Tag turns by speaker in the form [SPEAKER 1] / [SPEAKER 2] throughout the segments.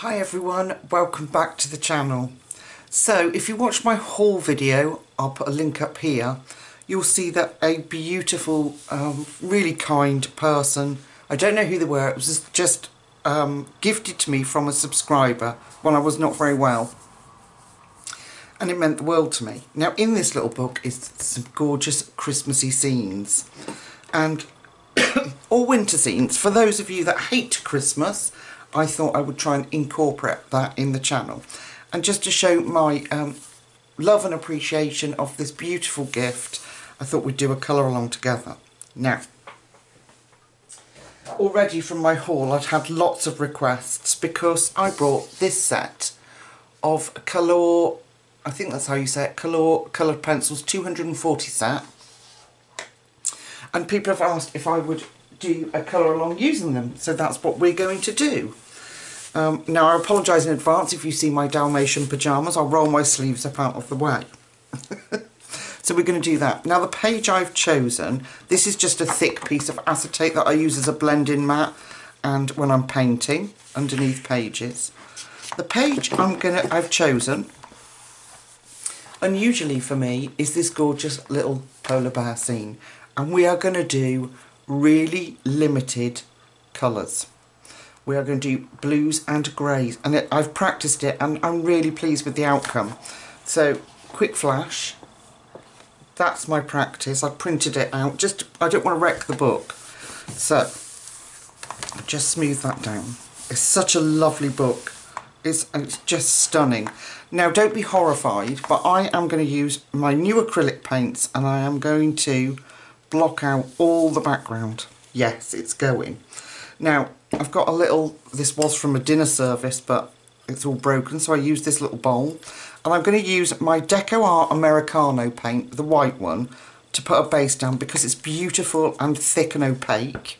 [SPEAKER 1] Hi everyone, welcome back to the channel. So if you watch my haul video, I'll put a link up here, you'll see that a beautiful, um, really kind person, I don't know who they were, it was just um, gifted to me from a subscriber when I was not very well. And it meant the world to me. Now in this little book is some gorgeous Christmassy scenes. And or winter scenes. For those of you that hate Christmas, I thought I would try and incorporate that in the channel. And just to show my um, love and appreciation of this beautiful gift, I thought we'd do a colour along together. Now, already from my haul I'd had lots of requests because I brought this set of Kalour, I think that's how you say it, Kalour coloured pencils 240 set and people have asked if I would do a colour along using them so that's what we're going to do. Um, now I apologise in advance if you see my Dalmatian pyjamas, I'll roll my sleeves up out of the way. So we're going to do that. Now the page I've chosen, this is just a thick piece of acetate that I use as a blending mat and when I'm painting underneath pages. The page I'm gonna I've chosen, unusually for me, is this gorgeous little polar bear scene. And we are going to do really limited colours. We are going to do blues and greys and I've practiced it and I'm really pleased with the outcome. So quick flash that's my practice. I printed it out. Just I don't want to wreck the book. So just smooth that down. It's such a lovely book. It's, it's just stunning. Now don't be horrified, but I am going to use my new acrylic paints and I am going to block out all the background. Yes, it's going. Now, I've got a little, this was from a dinner service, but it's all broken, so I use this little bowl and I'm going to use my Deco Art Americana paint, the white one, to put a base down because it's beautiful and thick and opaque.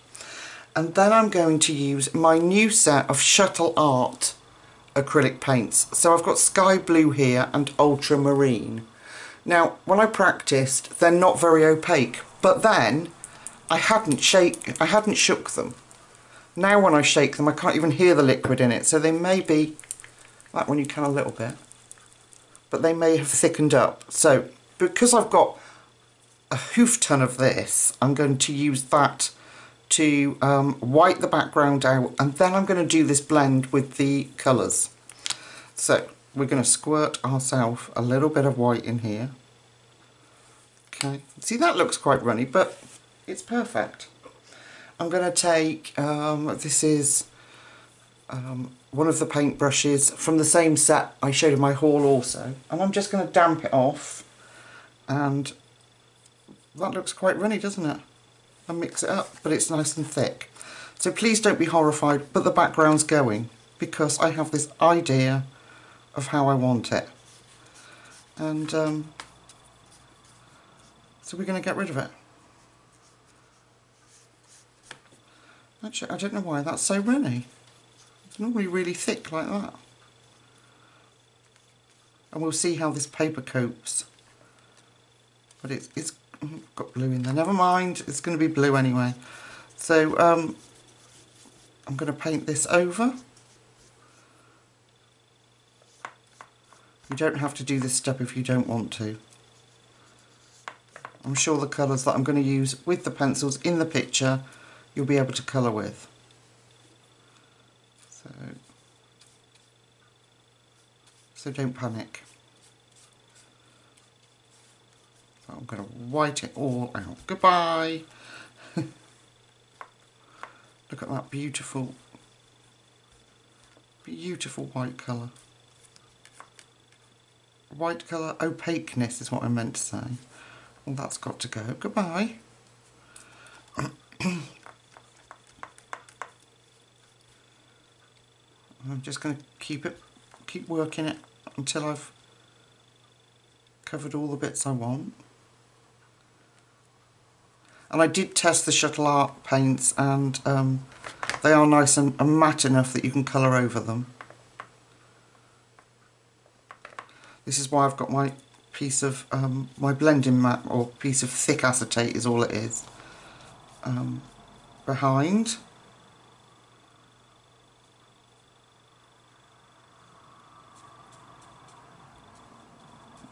[SPEAKER 1] And then I'm going to use my new set of Shuttle Art acrylic paints. So I've got sky blue here and ultramarine. Now, when I practiced, they're not very opaque, but then I hadn't shake, I hadn't shook them. Now when I shake them, I can't even hear the liquid in it, so they may be, like when you can a little bit, but they may have thickened up. So because I've got a hoof ton of this, I'm going to use that to um, white the background out and then I'm going to do this blend with the colours. So we're going to squirt ourselves a little bit of white in here. Okay, see that looks quite runny but it's perfect. I'm going to take, um, this is um, one of the paint brushes from the same set I showed in my haul also and I'm just going to damp it off and that looks quite runny doesn't it? And mix it up but it's nice and thick. So please don't be horrified but the background's going because I have this idea of how I want it and um, so we're going to get rid of it. Actually I don't know why that's so runny It's normally really thick like that. And we'll see how this paper copes. But it's, it's got blue in there. Never mind, it's going to be blue anyway. So um, I'm going to paint this over. You don't have to do this step if you don't want to. I'm sure the colours that I'm going to use with the pencils in the picture you'll be able to colour with. So, so don't panic. So I'm going to white it all out. Goodbye. Look at that beautiful, beautiful white colour. White colour opaqueness is what I meant to say. That's got to go. Goodbye. I'm just going to keep it, keep working it until I've covered all the bits I want. And I did test the Shuttle Art paints and um, they are nice and, and matte enough that you can colour over them. This is why I've got my piece of um, my blending mat or piece of thick acetate is all it is. Um, behind.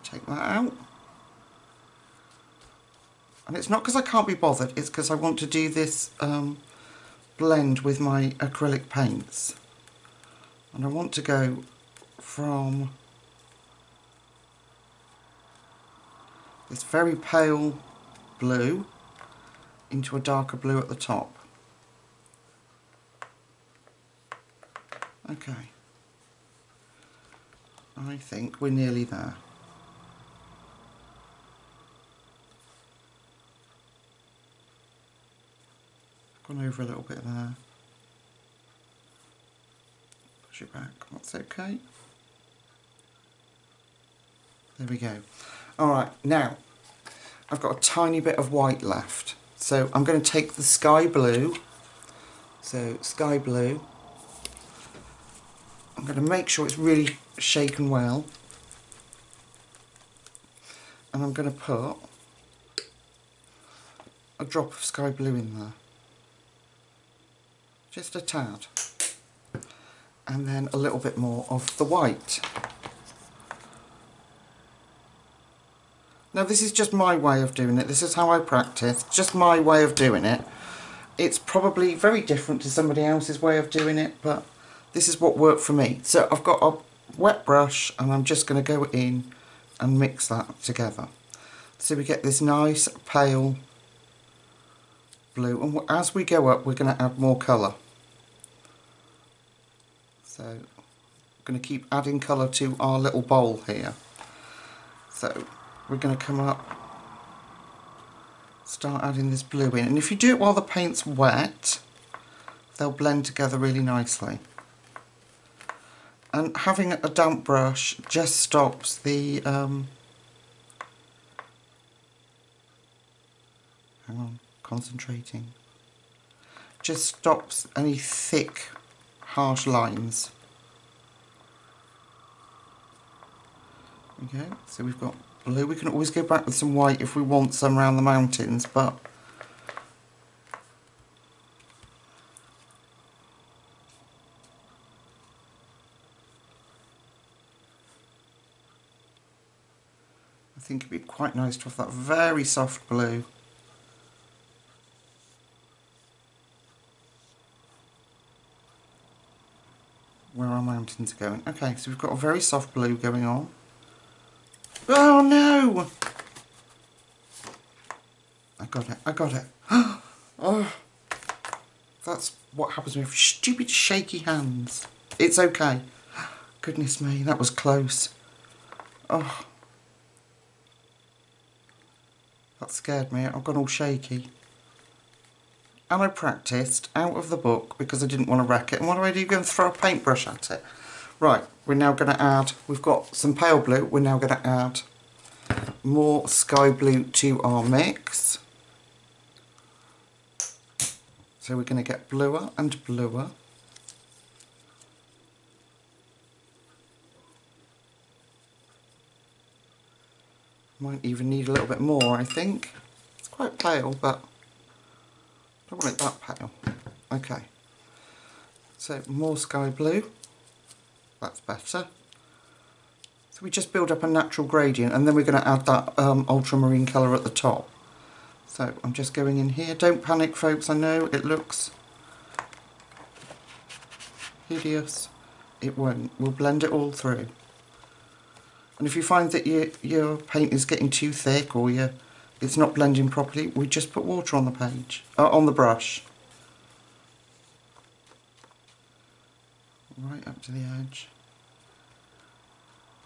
[SPEAKER 1] Take that out. And it's not because I can't be bothered it's because I want to do this um, blend with my acrylic paints. And I want to go from this very pale blue into a darker blue at the top. Okay. I think we're nearly there. Gone over a little bit there. Push it back, that's okay. There we go. Alright, now I've got a tiny bit of white left. So I'm going to take the sky blue. So sky blue. I'm going to make sure it's really shaken well. And I'm going to put a drop of sky blue in there. Just a tad. And then a little bit more of the white. Now this is just my way of doing it, this is how I practice, just my way of doing it. It's probably very different to somebody else's way of doing it, but this is what worked for me. So I've got a wet brush and I'm just going to go in and mix that together. So we get this nice pale blue and as we go up we're going to add more colour. So I'm going to keep adding colour to our little bowl here. So we're going to come up, start adding this blue in. And if you do it while the paint's wet, they'll blend together really nicely. And having a damp brush just stops the... Um, hang on, concentrating. Just stops any thick, harsh lines. Okay, so we've got blue. We can always go back with some white if we want some around the mountains, but I think it'd be quite nice to have that very soft blue. Where our mountains are going. Okay, so we've got a very soft blue going on. Oh no! I got it, I got it. oh, that's what happens with stupid shaky hands. It's okay. Goodness me, that was close. Oh. That scared me. I've gone all shaky. And I practiced out of the book because I didn't want to wreck it. And what do I do? Go and throw a paintbrush at it. Right, we're now going to add, we've got some pale blue, we're now going to add more sky blue to our mix. So we're going to get bluer and bluer. Might even need a little bit more, I think. It's quite pale, but I don't want it that pale. Okay. So more sky blue that's better. So we just build up a natural gradient and then we're going to add that um, ultramarine colour at the top. So I'm just going in here. Don't panic folks, I know it looks hideous. It won't. We'll blend it all through. And if you find that your, your paint is getting too thick or your, it's not blending properly, we just put water on the page, uh, on the brush. Right up to the edge.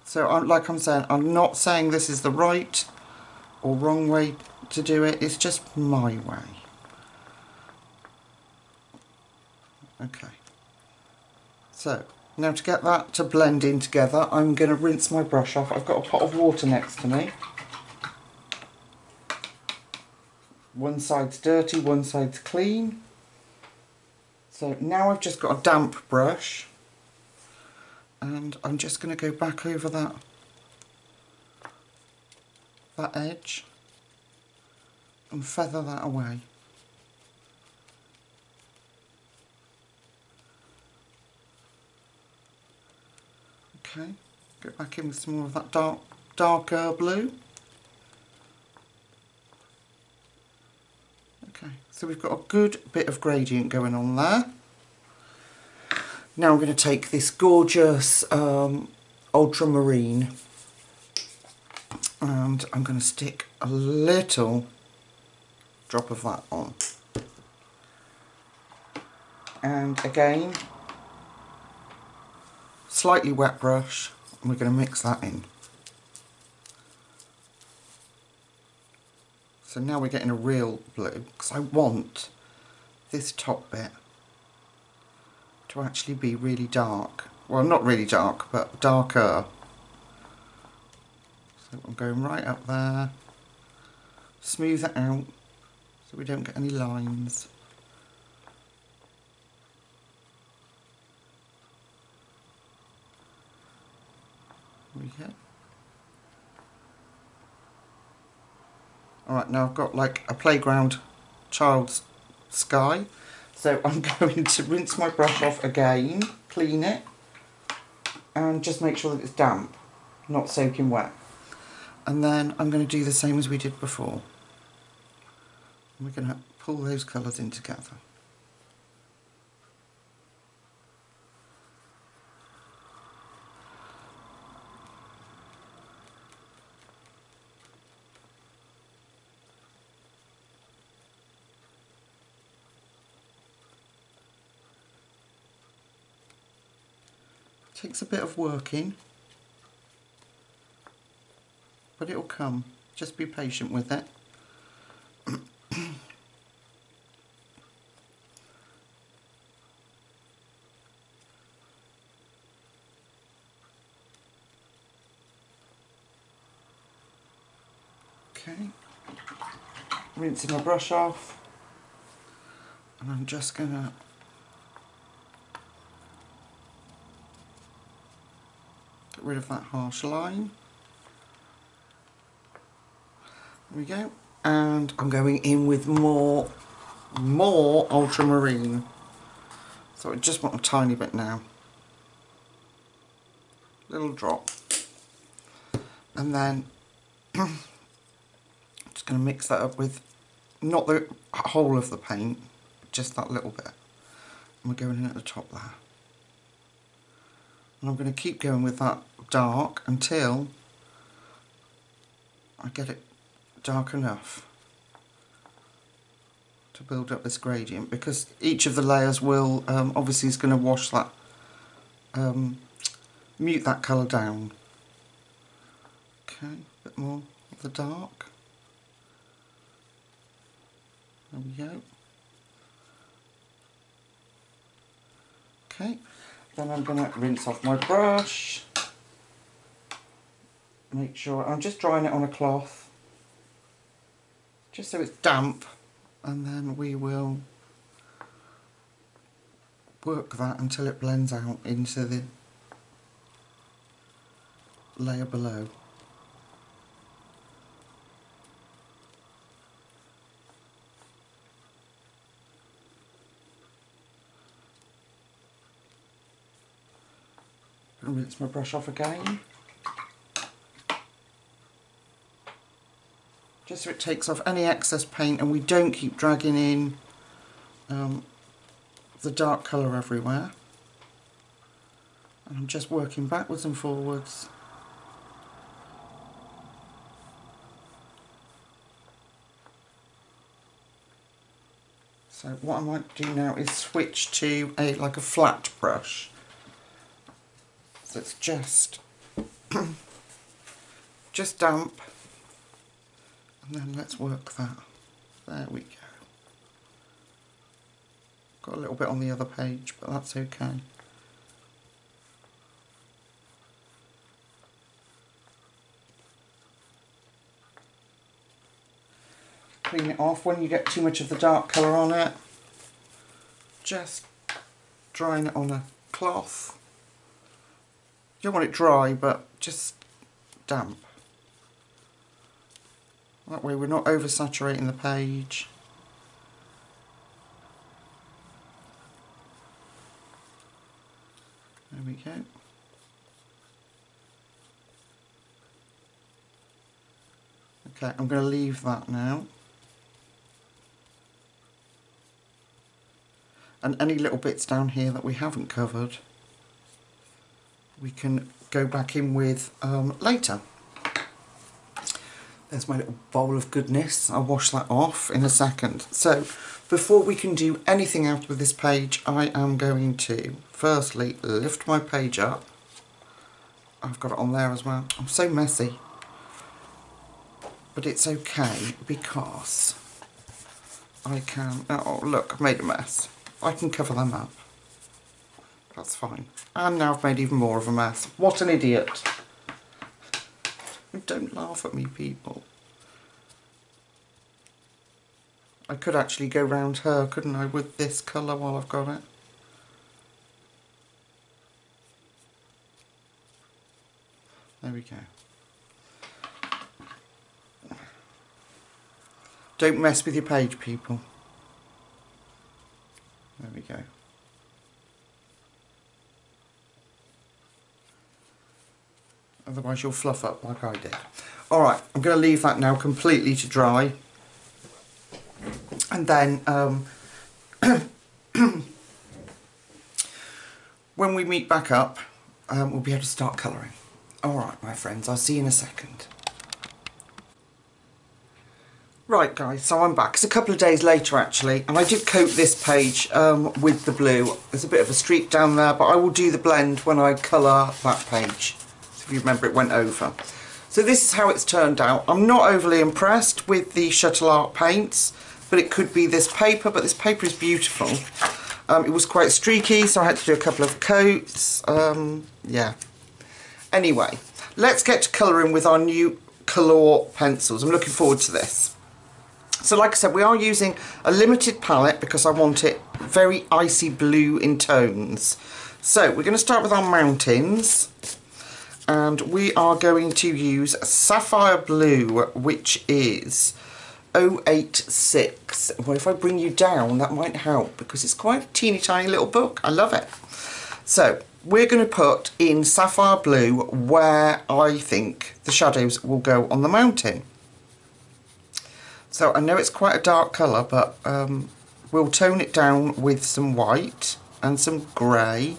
[SPEAKER 1] So I'm, like I'm saying, I'm not saying this is the right or wrong way to do it, it's just my way. Okay. So, now to get that to blend in together, I'm going to rinse my brush off. I've got a pot of water next to me. One side's dirty, one side's clean. So now I've just got a damp brush and I'm just going to go back over that that edge and feather that away. Okay, get back in with some more of that dark darker blue. Okay, so we've got a good bit of gradient going on there. Now I'm going to take this gorgeous um, ultramarine and I'm going to stick a little drop of that on. And again, slightly wet brush and we're going to mix that in. So now we're getting a real blue because I want this top bit to actually be really dark. Well, not really dark, but darker. So I'm going right up there, smooth it out so we don't get any lines. There we go. Alright, now I've got like a playground child's sky. So I'm going to rinse my brush off again, clean it, and just make sure that it's damp, not soaking wet. And then I'm going to do the same as we did before. we're going to pull those colours in together. Takes a bit of working, but it'll come. Just be patient with it. okay, rinsing my brush off, and I'm just gonna Get rid of that harsh line. There we go. And I'm going in with more, more ultramarine. So I just want a tiny bit now. Little drop. And then I'm just going to mix that up with not the whole of the paint, just that little bit. And we're going in at the top there. And I'm going to keep going with that dark until I get it dark enough to build up this gradient because each of the layers will um, obviously is going to wash that um, mute that colour down. Okay a bit more of the dark. There we go. Okay then I'm going to rinse off my brush. Make sure, I'm just drying it on a cloth. Just so it's damp. And then we will work that until it blends out into the layer below. Rinse my brush off again. Just so it takes off any excess paint and we don't keep dragging in um, the dark colour everywhere. And I'm just working backwards and forwards. So what I might do now is switch to a like a flat brush. It's just, just damp. And then let's work that. There we go. Got a little bit on the other page, but that's okay. Clean it off when you get too much of the dark colour on it. Just drying it on a cloth you don't want it dry, but just damp. That way we're not oversaturating the page. There we go. Okay, I'm going to leave that now. And any little bits down here that we haven't covered, we can go back in with um, later. There's my little bowl of goodness. I'll wash that off in a second. So, before we can do anything out with this page, I am going to firstly lift my page up. I've got it on there as well. I'm so messy. But it's okay because I can... Oh, look, I've made a mess. I can cover them up. That's fine. And now I've made even more of a mess. What an idiot. Don't laugh at me, people. I could actually go round her, couldn't I, with this colour while I've got it? There we go. Don't mess with your page, people. There we go. Otherwise you'll fluff up like I did. Alright, I'm going to leave that now completely to dry. And then um, when we meet back up, um, we'll be able to start colouring. Alright my friends, I'll see you in a second. Right guys, so I'm back. It's a couple of days later actually, and I did coat this page um, with the blue. There's a bit of a streak down there, but I will do the blend when I colour that page. If you remember it went over. So this is how it's turned out. I'm not overly impressed with the Shuttle Art paints, but it could be this paper, but this paper is beautiful. Um, it was quite streaky, so I had to do a couple of coats. Um, yeah. Anyway, let's get to colouring with our new Kalour pencils. I'm looking forward to this. So like I said, we are using a limited palette because I want it very icy blue in tones. So we're going to start with our mountains and we are going to use Sapphire Blue which is 086. Well if I bring you down that might help because it's quite a teeny tiny little book. I love it. So we're going to put in Sapphire Blue where I think the shadows will go on the mountain. So I know it's quite a dark colour, but um, we'll tone it down with some white and some grey.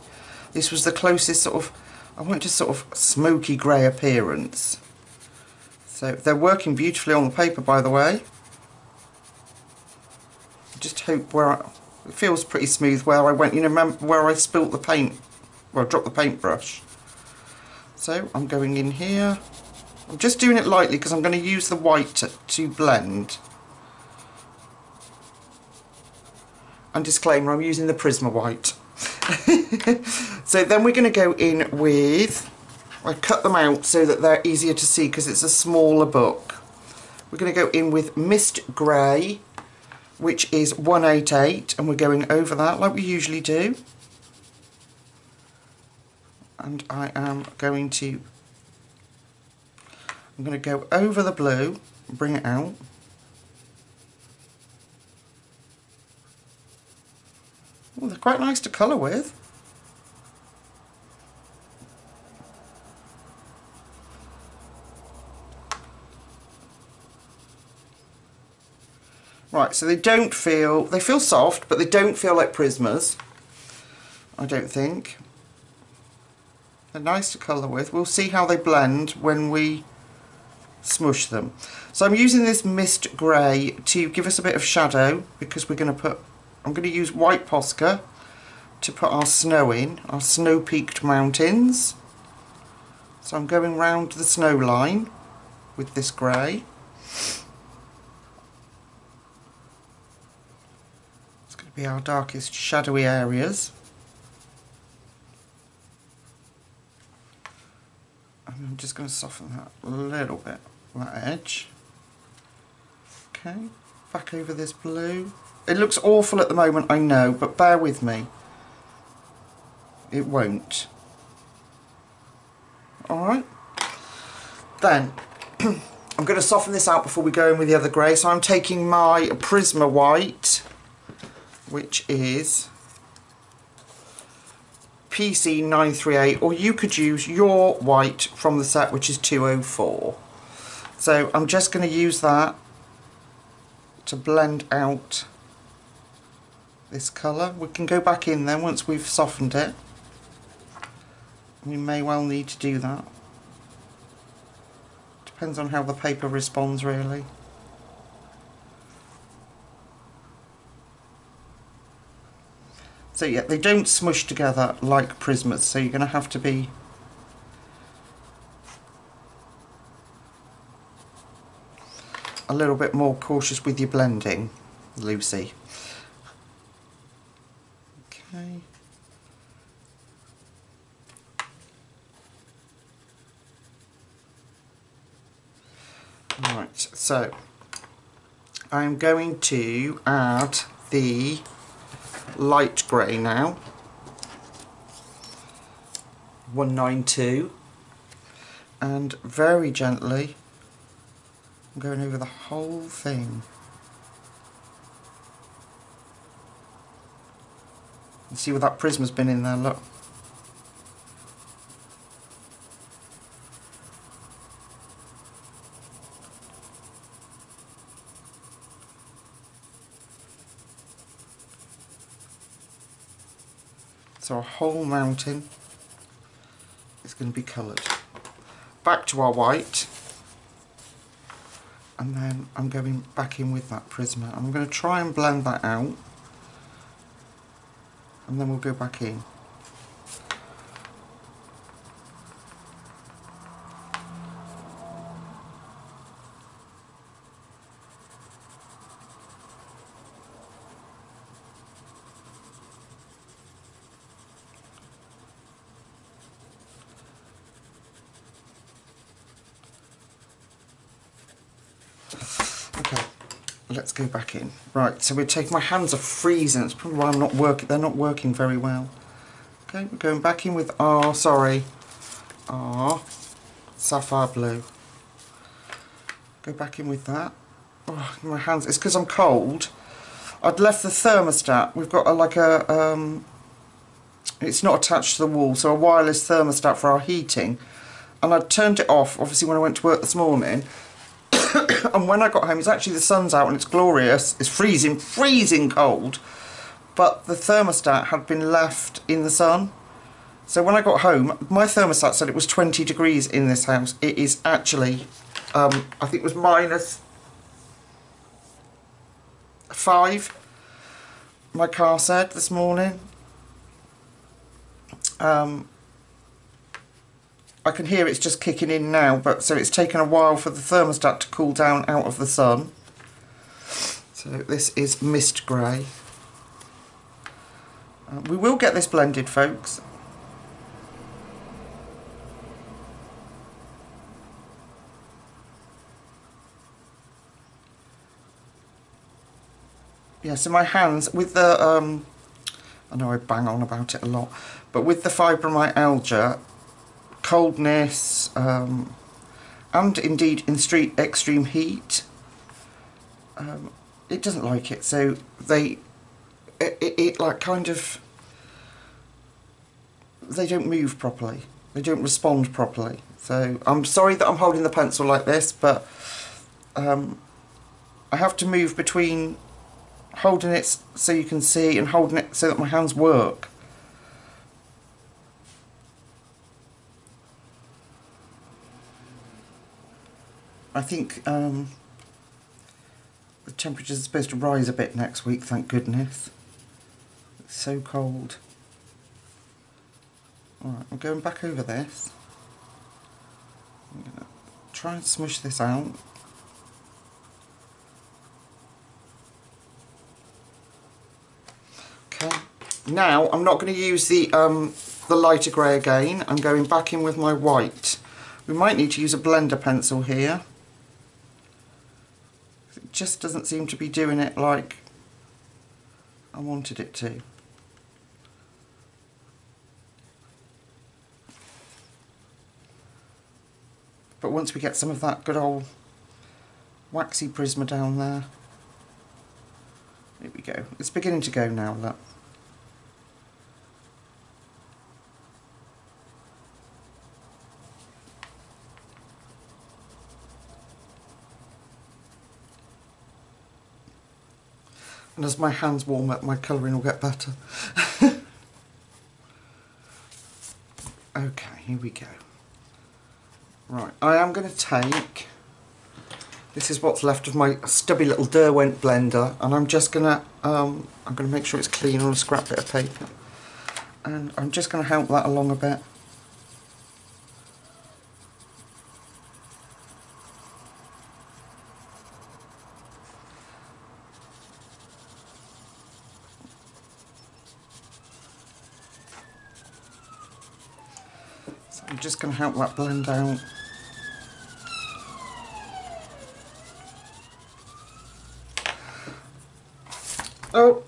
[SPEAKER 1] This was the closest sort of, I want just sort of smoky grey appearance. So they're working beautifully on the paper, by the way. Just hope where I, it feels pretty smooth where I went, you know, remember where I spilt the paint, well, dropped the paintbrush. So I'm going in here I'm just doing it lightly because I'm going to use the white to, to blend. And disclaimer, I'm using the Prisma white. so then we're going to go in with, I cut them out so that they're easier to see because it's a smaller book. We're going to go in with Mist Grey, which is 188, and we're going over that like we usually do. And I am going to I'm going to go over the blue, bring it out. Well, they're quite nice to colour with. Right, so they don't feel, they feel soft, but they don't feel like Prismas. I don't think. They're nice to colour with. We'll see how they blend when we smush them. So I'm using this mist grey to give us a bit of shadow because we're going to put, I'm going to use white Posca to put our snow in, our snow-peaked mountains. So I'm going round the snow line with this grey. It's going to be our darkest shadowy areas. I'm just going to soften that a little bit that edge. Okay, back over this blue. It looks awful at the moment, I know, but bear with me. It won't. Alright. Then, I'm going to soften this out before we go in with the other grey. So I'm taking my Prisma White, which is PC938, or you could use your white from the set, which is 204. So I'm just going to use that to blend out this colour. We can go back in then once we've softened it. We may well need to do that. Depends on how the paper responds really. So yeah, they don't smush together like Prismas, so you're going to have to be a little bit more cautious with your blending, Lucy. Okay. Right, so I'm going to add the light grey now. 192 and very gently I'm going over the whole thing. You see where that prisma's been in there, look. So a whole mountain is going to be coloured. Back to our white. And then I'm going back in with that Prisma. I'm going to try and blend that out. And then we'll go back in. let's go back in. Right, so we're taking, my hands are freezing, it's probably why I'm not working, they're not working very well. Okay, we're going back in with R, sorry, R, sapphire blue. Go back in with that. Oh, my hands, it's because I'm cold. I'd left the thermostat, we've got a, like a, um, it's not attached to the wall, so a wireless thermostat for our heating. And I turned it off, obviously when I went to work this morning, and when I got home, it's actually the sun's out and it's glorious. It's freezing, freezing cold. But the thermostat had been left in the sun. So when I got home, my thermostat said it was 20 degrees in this house. It is actually, um, I think it was minus five. My car said this morning. Um, I can hear it's just kicking in now, but so it's taken a while for the thermostat to cool down out of the sun. So this is mist grey. Uh, we will get this blended, folks. Yeah, so my hands, with the, um, I know I bang on about it a lot, but with the fibromyalgia, coldness, um, and indeed in street extreme heat. Um, it doesn't like it, so they, it, it, it like kind of, they don't move properly. They don't respond properly. So I'm sorry that I'm holding the pencil like this, but um, I have to move between holding it so you can see and holding it so that my hands work. I think um, the temperatures are supposed to rise a bit next week, thank goodness. It's so cold. Alright, I'm going back over this. I'm going to try and smush this out. Okay, now I'm not going to use the, um, the lighter grey again. I'm going back in with my white. We might need to use a blender pencil here just doesn't seem to be doing it like I wanted it to. But once we get some of that good old waxy Prisma down there, there we go. It's beginning to go now, look. And as my hands warm up, my colouring will get better. okay, here we go. Right, I am going to take, this is what's left of my stubby little Derwent blender, and I'm just going to, um, I'm going to make sure it's clean on a scrap bit of paper. And I'm just going to help that along a bit. Going to help that blend out. Oh,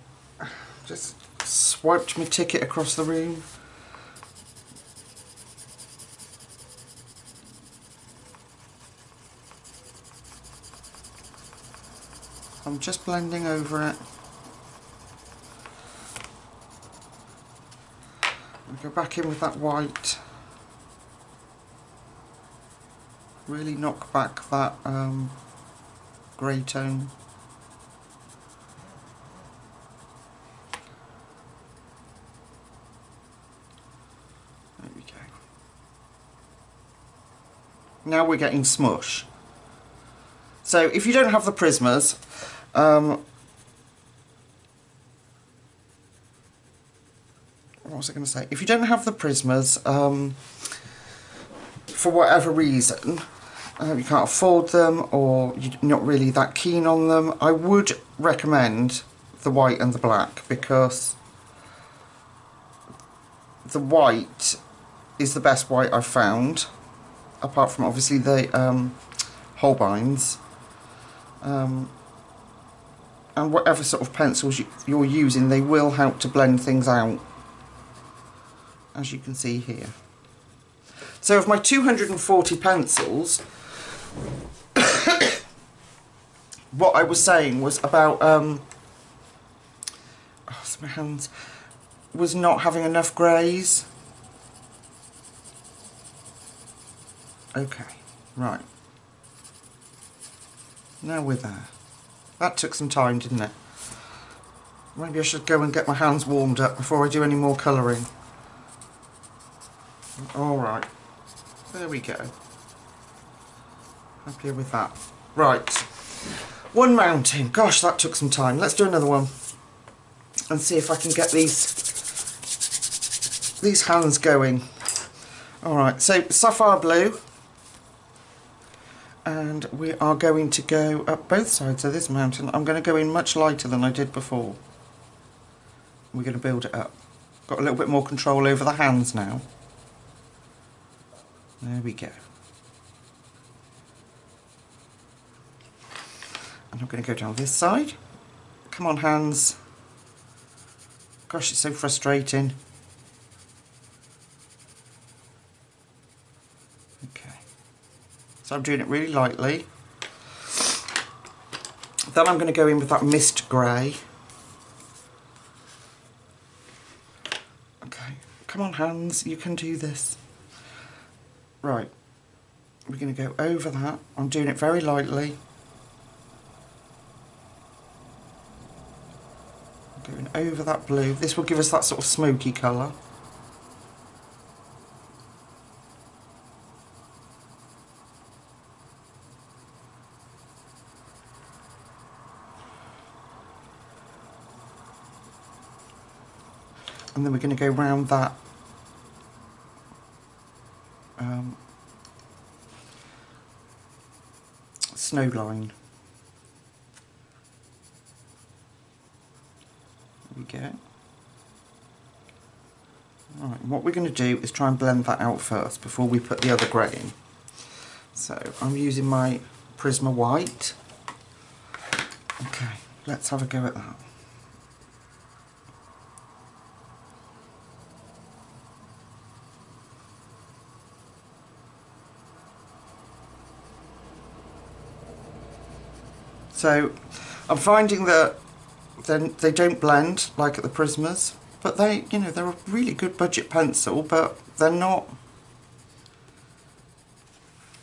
[SPEAKER 1] just swiped my ticket across the room. I'm just blending over it. I'll go back in with that white. Really knock back that um, grey tone. There we go. Now we're getting smush. So if you don't have the Prismas, um, what was I going to say? If you don't have the Prismas, um, for whatever reason, uh, you can't afford them or you're not really that keen on them, I would recommend the white and the black because the white is the best white I've found, apart from obviously the um, Holbeins. Um, and whatever sort of pencils you, you're using, they will help to blend things out, as you can see here. So of my 240 pencils, what I was saying was about, um, oh, my hands, was not having enough greys. Okay, right. Now we're there. That took some time, didn't it? Maybe I should go and get my hands warmed up before I do any more colouring. Alright. There we go. Happy with that. Right. One mountain. Gosh, that took some time. Let's do another one. And see if I can get these these hands going. Alright, so sapphire blue. And we are going to go up both sides of this mountain. I'm going to go in much lighter than I did before. We're going to build it up. Got a little bit more control over the hands now. There we go. And I'm going to go down this side. Come on, hands. Gosh, it's so frustrating. Okay. So I'm doing it really lightly. Then I'm going to go in with that mist grey. Okay. Come on, hands. You can do this. Right. We're going to go over that. I'm doing it very lightly. Going over that blue. This will give us that sort of smoky colour. And then we're going to go round that um, snow line. Go. Right, what we're going to do is try and blend that out first before we put the other grey in. So I'm using my Prisma White. Okay, let's have a go at that. So I'm finding that then they don't blend like at the Prismas, but they, you know, they're a really good budget pencil, but they're not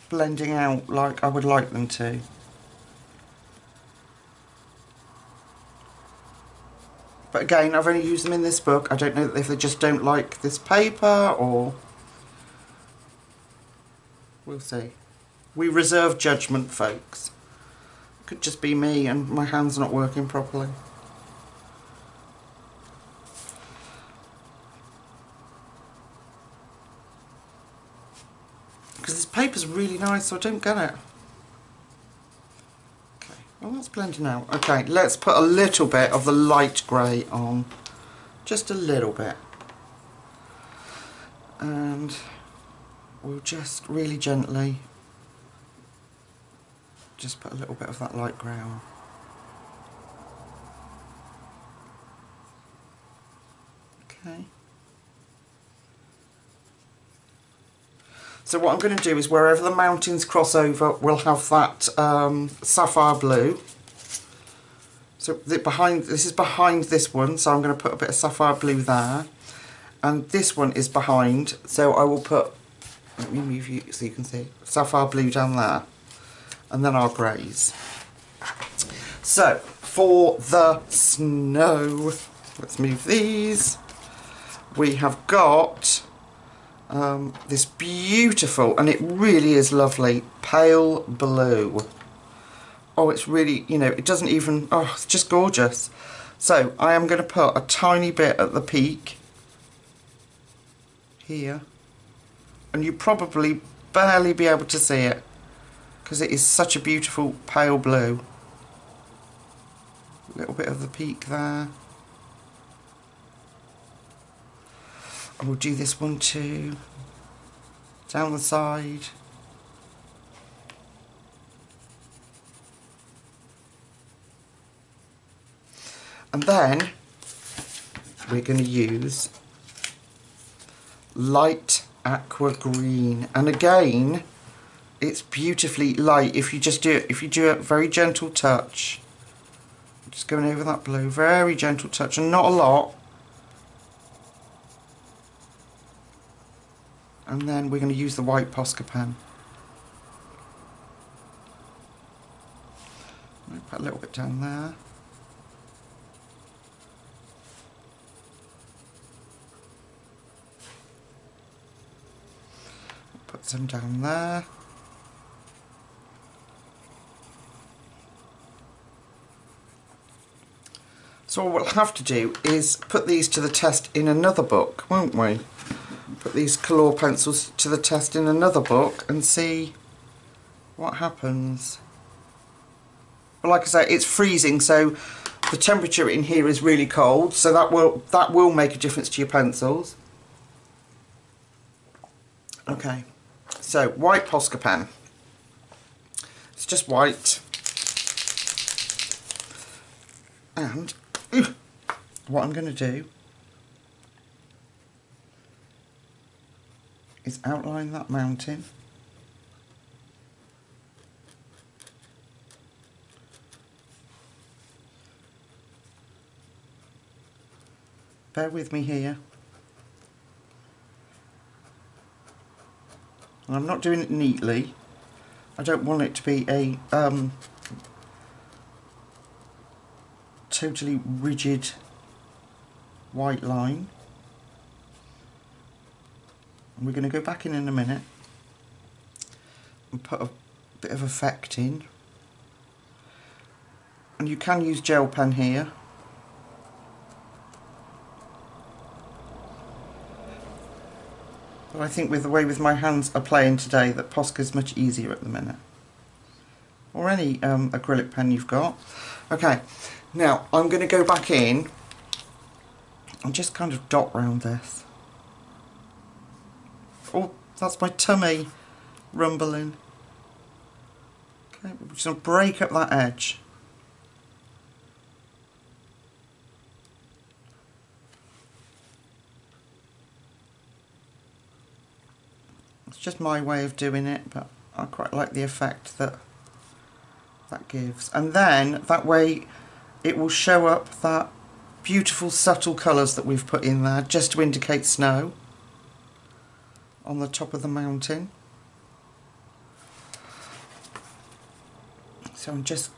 [SPEAKER 1] blending out like I would like them to. But again, I've only used them in this book. I don't know if they just don't like this paper or... We'll see. We reserve judgment, folks. Could just be me and my hand's not working properly. Because this paper's really nice, so I don't get it. Okay, well that's blending out. Okay, let's put a little bit of the light grey on. Just a little bit. And we'll just really gently just put a little bit of that light grey on. Okay. So what I'm going to do is wherever the mountains cross over, we'll have that um, sapphire blue. So behind this is behind this one, so I'm going to put a bit of sapphire blue there. And this one is behind, so I will put, let me move you so you can see, sapphire blue down there. And then our greys. So, for the snow, let's move these. We have got um, this beautiful, and it really is lovely, pale blue. Oh, it's really, you know, it doesn't even, oh, it's just gorgeous. So, I am going to put a tiny bit at the peak, here, and you probably barely be able to see it, because it is such a beautiful pale blue. A little bit of the peak there. We'll do this one too. Down the side. And then we're going to use light aqua green. And again, it's beautifully light if you just do it, if you do a very gentle touch. Just going over that blue, very gentle touch and not a lot. And then we're going to use the white Posca pen. Put a little bit down there. Put some down there. So what we'll have to do is put these to the test in another book, won't we? Put these Kalour pencils to the test in another book and see what happens. But like I say, it's freezing, so the temperature in here is really cold, so that will that will make a difference to your pencils. Okay, so white Posca pen. It's just white. And what I'm going to do is outline that mountain. Bear with me here. And I'm not doing it neatly. I don't want it to be a um, totally rigid white line. And we're going to go back in in a minute and put a bit of effect in. And you can use gel pen here. But I think with the way with my hands are playing today that Posca is much easier at the minute. Or any um, acrylic pen you've got. Okay, now I'm going to go back in and just kind of dot round this. Oh, that's my tummy rumbling. Okay, we're just going to break up that edge. It's just my way of doing it, but I quite like the effect that that gives. And then, that way, it will show up that beautiful subtle colours that we've put in there, just to indicate snow on the top of the mountain. So I'm just,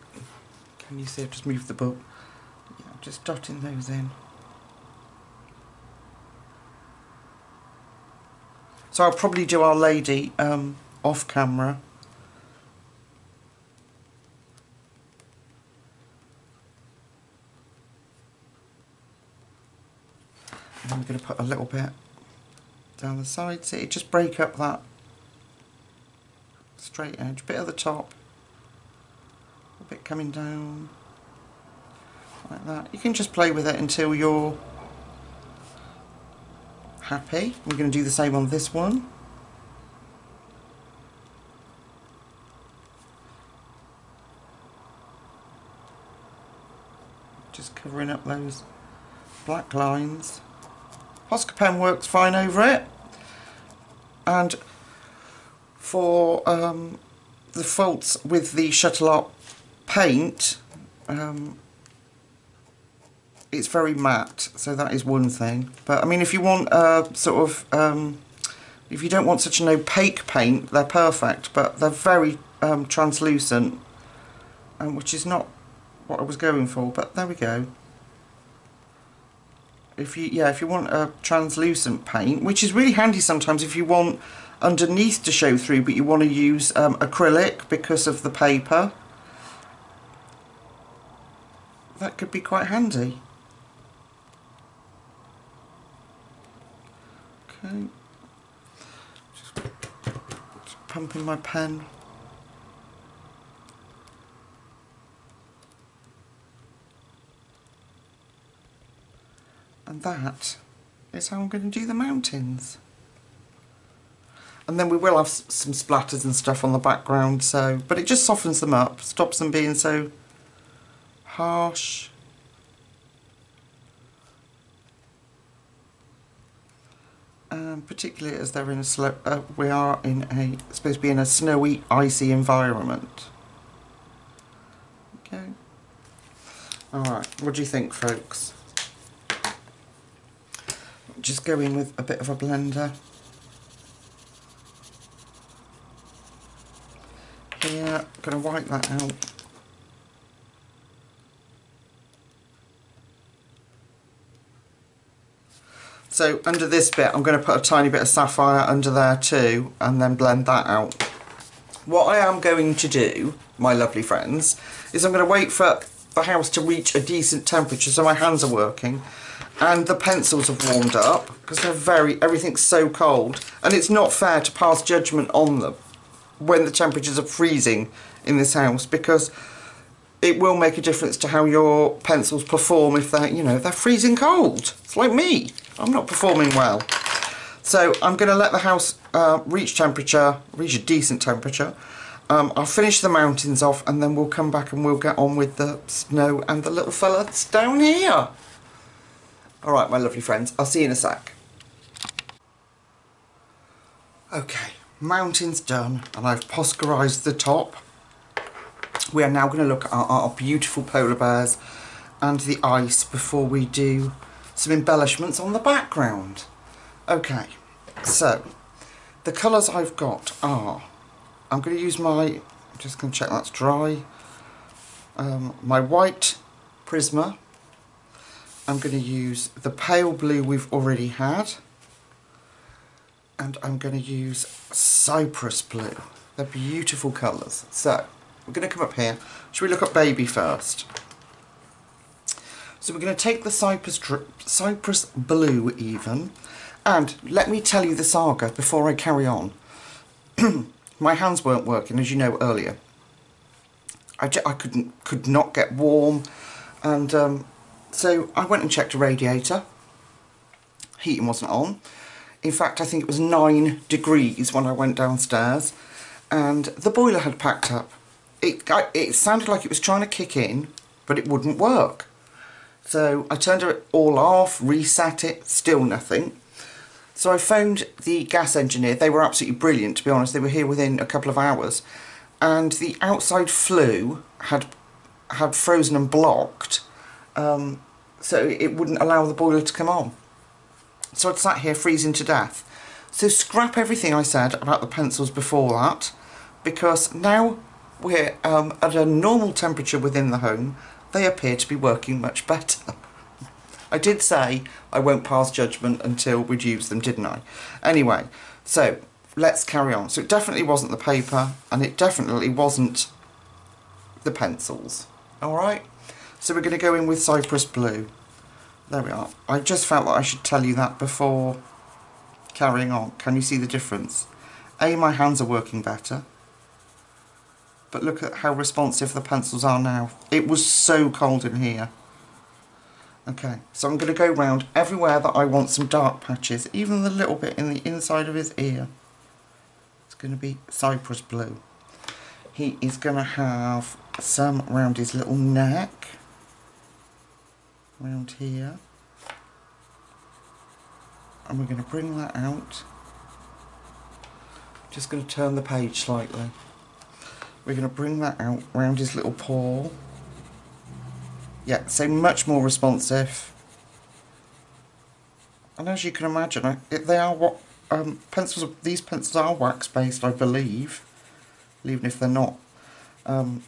[SPEAKER 1] can you see I've just moved the book? Yeah, I'm just dotting those in. So I'll probably do Our Lady um, off camera. I'm going to put a little bit down the side. See, just break up that straight edge. Bit at the top. A bit coming down. Like that. You can just play with it until you're happy. We're going to do the same on this one. Just covering up those black lines. Posca pen works fine over it. And for um, the faults with the Shuttle paint, um, it's very matte, so that is one thing. But I mean, if you want a sort of, um, if you don't want such an opaque paint, they're perfect, but they're very um, translucent, um, which is not what I was going for, but there we go. If you, yeah, if you want a translucent paint, which is really handy sometimes if you want underneath to show through, but you want to use um, acrylic because of the paper, that could be quite handy. Okay. Just, pumping my pen. And that is how I'm going to do the mountains. And then we will have some splatters and stuff on the background, so but it just softens them up, stops them being so harsh. Um, particularly as they're in a slow, uh, we are in a supposed to be in a snowy, icy environment. Okay. All right. What do you think, folks? Just go in with a bit of a blender. Here, gonna wipe that out. So under this bit I'm going to put a tiny bit of sapphire under there too and then blend that out. What I am going to do, my lovely friends, is I'm going to wait for the house to reach a decent temperature so my hands are working and the pencils have warmed up because they're very, everything's so cold and it's not fair to pass judgment on them when the temperatures are freezing in this house because it will make a difference to how your pencils perform if they're, you know, they're freezing cold. It's like me. I'm not performing well. So I'm going to let the house uh, reach temperature, reach a decent temperature. Um, I'll finish the mountains off and then we'll come back and we'll get on with the snow and the little fella that's down here. Alright my lovely friends, I'll see you in a sec. Okay, mountains done and I've Poscarised the top. We are now going to look at our, our beautiful polar bears and the ice before we do some embellishments on the background. Okay, so the colours I've got are, I'm going to use my, I'm just going to check that's dry, um, my white Prisma. I'm going to use the pale blue we've already had. And I'm going to use Cypress Blue. They're beautiful colours. So, we're going to come up here. Should we look at baby first? So we're going to take the Cypress, Cypress Blue even, and let me tell you the saga before I carry on. My hands weren't working, as you know earlier. I, I couldn't, could not get warm, and um, so I went and checked a radiator. Heating wasn't on. In fact, I think it was 9 degrees when I went downstairs, and the boiler had packed up. It, it sounded like it was trying to kick in, but it wouldn't work. So I turned it all off, reset it, still nothing. So I phoned the gas engineer. They were absolutely brilliant, to be honest. They were here within a couple of hours. And the outside flue had had frozen and blocked, um, so it wouldn't allow the boiler to come on. So I'd sat here freezing to death. So scrap everything I said about the pencils before that, because now we're um, at a normal temperature within the home they appear to be working much better. I did say I won't pass judgment until we'd used them, didn't I? Anyway, so let's carry on. So it definitely wasn't the paper and it definitely wasn't the pencils. Alright? So we're going to go in with Cypress Blue. There we are. I just felt like I should tell you that before carrying on. Can you see the difference? A, my hands are working better. But look at how responsive the pencils are now. It was so cold in here. Okay, so I'm going to go round everywhere that I want some dark patches, even the little bit in the inside of his ear. It's going to be cypress blue. He is going to have some around his little neck, around here. And we're going to bring that out. Just going to turn the page slightly. We're going to bring that out around his little paw. Yeah, so much more responsive. And as you can imagine, they are what um, pencils. These pencils are wax based, I believe, even if they're not. Um,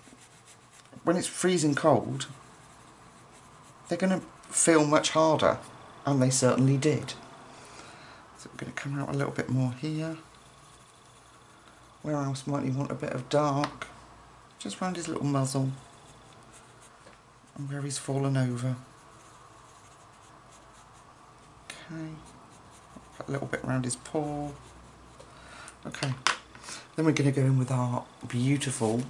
[SPEAKER 1] when it's freezing cold, they're going to feel much harder, and they certainly did. So we're going to come out a little bit more here. Where else might you want a bit of dark? Just round his little muzzle. And where he's fallen over. Okay. A little bit around his paw. Okay. Then we're going to go in with our beautiful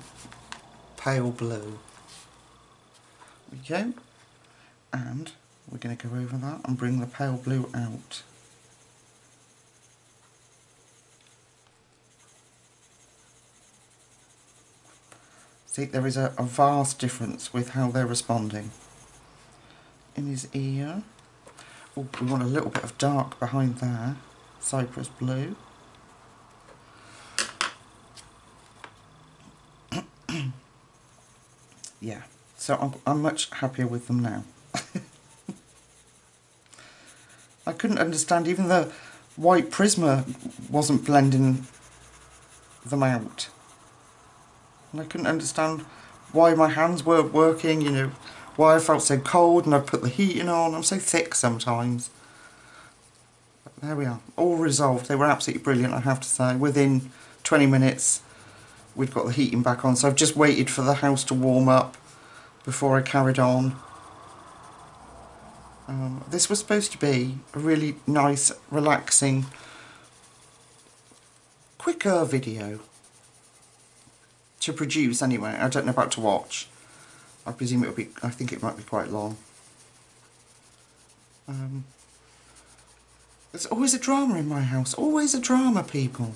[SPEAKER 1] pale blue. There we go. And we're going to go over that and bring the pale blue out. See, there is a, a vast difference with how they're responding. In his ear. Oh, we want a little bit of dark behind there. Cypress blue. yeah, so I'm, I'm much happier with them now. I couldn't understand, even the white Prisma wasn't blending them out and I couldn't understand why my hands weren't working, you know, why I felt so cold and I put the heating on. I'm so thick sometimes. But there we are, all resolved. They were absolutely brilliant, I have to say. Within 20 minutes, we'd got the heating back on. So I've just waited for the house to warm up before I carried on. Um, this was supposed to be a really nice, relaxing, quicker video to produce anyway. I don't know about to watch. I presume it'll be, I think it might be quite long. Um, there's always a drama in my house, always a drama people.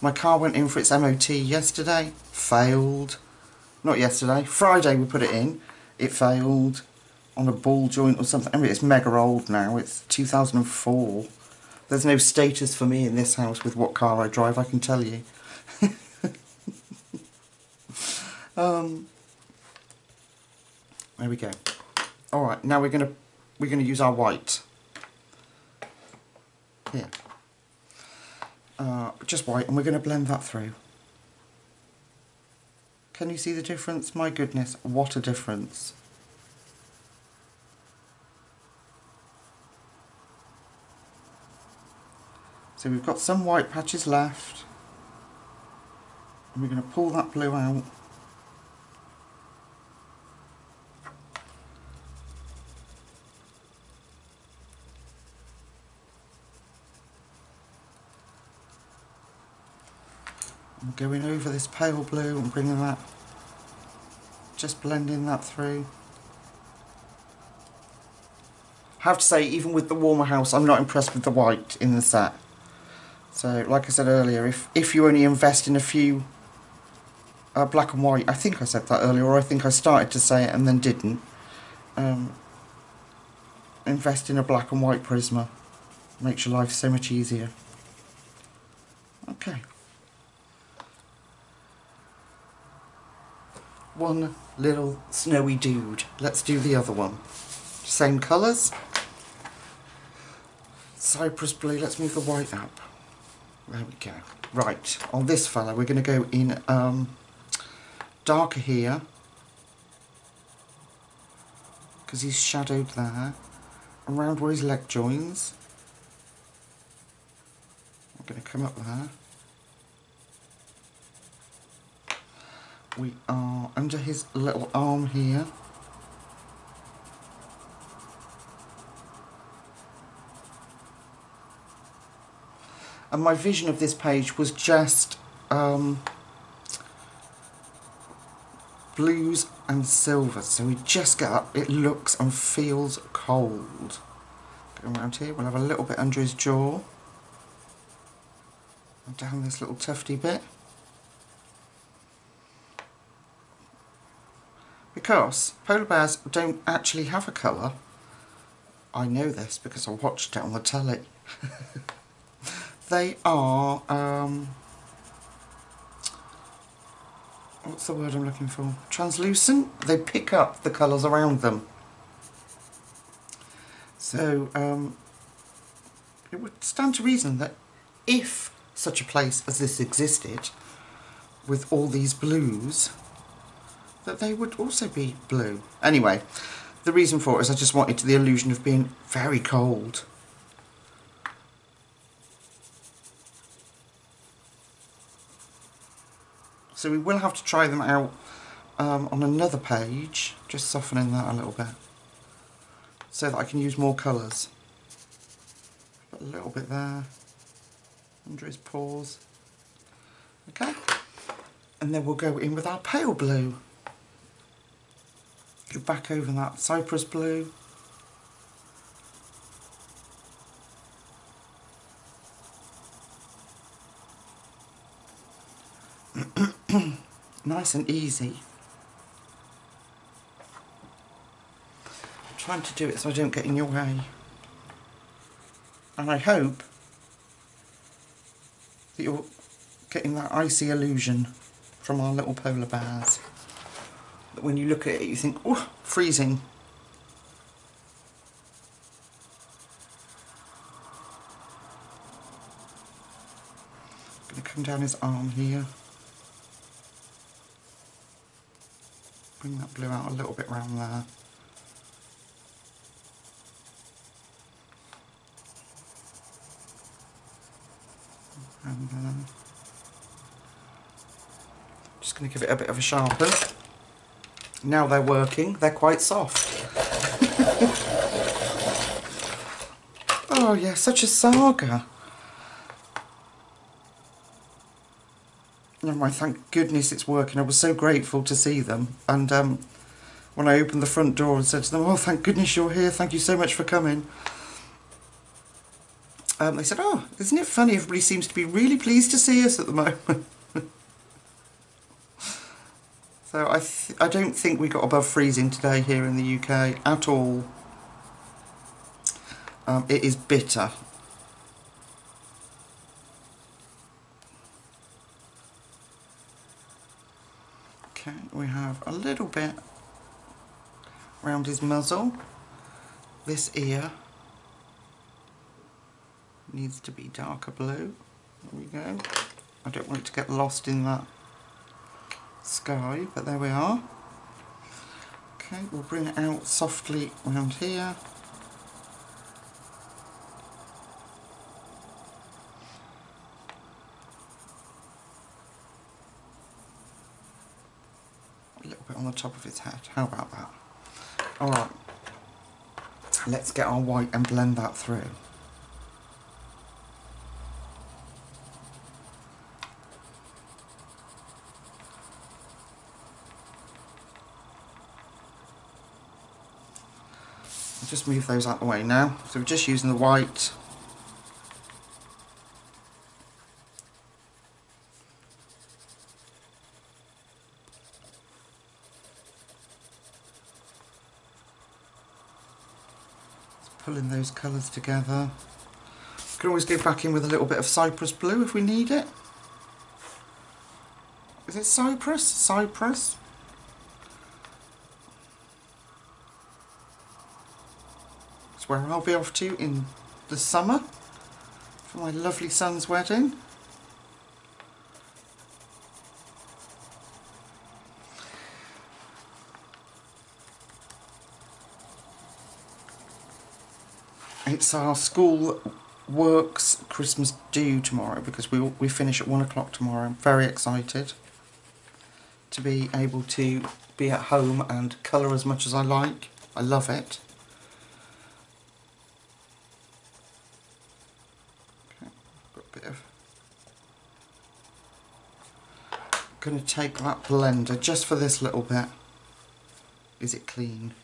[SPEAKER 1] My car went in for its MOT yesterday, failed. Not yesterday, Friday we put it in, it failed on a ball joint or something. I mean, it's mega old now, it's 2004. There's no status for me in this house with what car I drive, I can tell you. Um, there we go. All right, now we're gonna we're gonna use our white. Here, uh, just white, and we're gonna blend that through. Can you see the difference? My goodness, what a difference! So we've got some white patches left. And we're going to pull that blue out. I'm going over this pale blue and bringing that, just blending that through. I have to say, even with the warmer house, I'm not impressed with the white in the set. So, like I said earlier, if, if you only invest in a few uh, black and white, I think I said that earlier, or I think I started to say it and then didn't, um, invest in a black and white Prisma. Makes your life so much easier. Okay. one little snowy dude. Let's do the other one. Same colours. Cypress blue, let's move the white up. There we go. Right, on this fella we're going to go in um, darker here. Because he's shadowed there. around where his leg joins. I'm going to come up there. We are under his little arm here. And my vision of this page was just um, blues and silver. So we just get up, it looks and feels cold. Go around here, we'll have a little bit under his jaw. And down this little tufty bit. Because polar bears don't actually have a colour. I know this because I watched it on the telly. they are um, what's the word I'm looking for? Translucent. They pick up the colours around them. So um, it would stand to reason that if such a place as this existed, with all these blues, that they would also be blue. Anyway, the reason for it is I just wanted the illusion of being very cold. So we will have to try them out um, on another page, just softening that a little bit, so that I can use more colours. Put a little bit there, under his paws. Okay, and then we'll go in with our pale blue. Go back over that cypress blue. Nice and easy. I'm trying to do it so I don't get in your way. And I hope that you're getting that icy illusion from our little polar bears. That when you look at it you think, oh, freezing. Gonna come down his arm here. Bring that blue out a little bit around there. And then just going to give it a bit of a sharpen. Now they're working, they're quite soft. oh yeah, such a saga. My, thank goodness it's working. I was so grateful to see them. And um, when I opened the front door and said to them, oh, thank goodness you're here. Thank you so much for coming. Um, they said, oh, isn't it funny? Everybody seems to be really pleased to see us at the moment. so I, I don't think we got above freezing today here in the UK at all. Um, it is bitter. Okay, we have a little bit around his muzzle. This ear needs to be darker blue. There we go. I don't want it to get lost in that sky, but there we are. Okay, we'll bring it out softly around here. On the top of his head. How about that? Alright, let's get our white and blend that through. Just move those out the way now. So we're just using the white pulling those colours together. We can always go back in with a little bit of cypress blue if we need it. Is it cypress? Cypress? It's where I'll be off to in the summer for my lovely son's wedding. It's our school works Christmas do tomorrow because we we finish at one o'clock tomorrow. I'm very excited to be able to be at home and colour as much as I like. I love it. Okay, got a bit of. going to take that blender just for this little bit. Is it clean?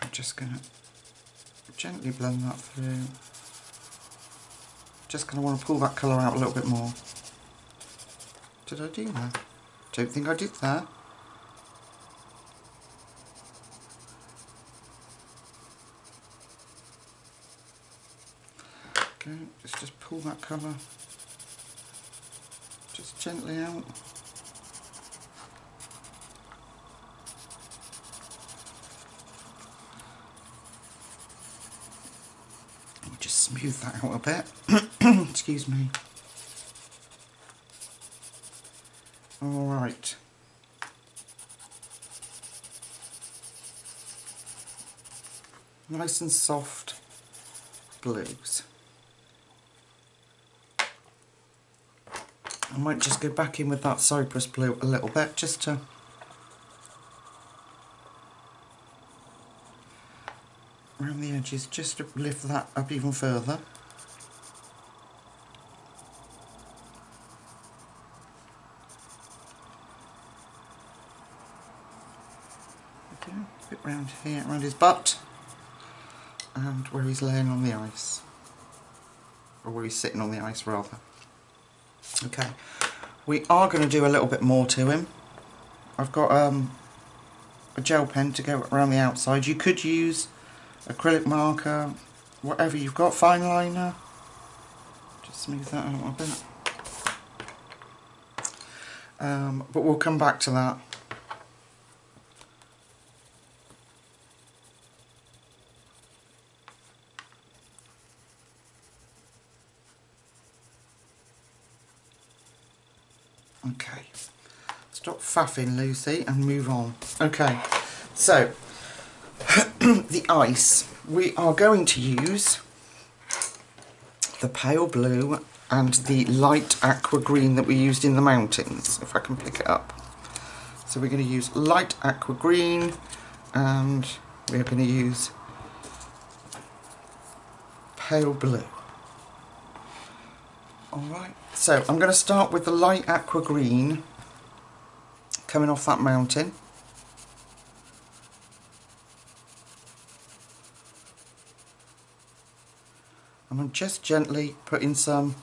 [SPEAKER 1] I'm just going to gently blend that through. Just going to want to pull that colour out a little bit more. Did I do that? Don't think I did that. Okay, let's just pull that colour just gently out. just smooth that out a bit. Excuse me. Alright. Nice and soft blues. I might just go back in with that cypress blue a little bit just to around the edges just to lift that up even further. Okay, a bit round here, around his butt and where he's laying on the ice or where he's sitting on the ice rather. Okay, we are going to do a little bit more to him. I've got um, a gel pen to go around the outside. You could use acrylic marker, whatever you've got, fine liner. Just smooth that out a bit. Um, but we'll come back to that. Okay, stop faffing Lucy and move on. Okay, so the ice, we are going to use the pale blue and the light aqua green that we used in the mountains, if I can pick it up. So we're going to use light aqua green and we're going to use pale blue. Alright, so I'm going to start with the light aqua green coming off that mountain. And I'm just gently putting some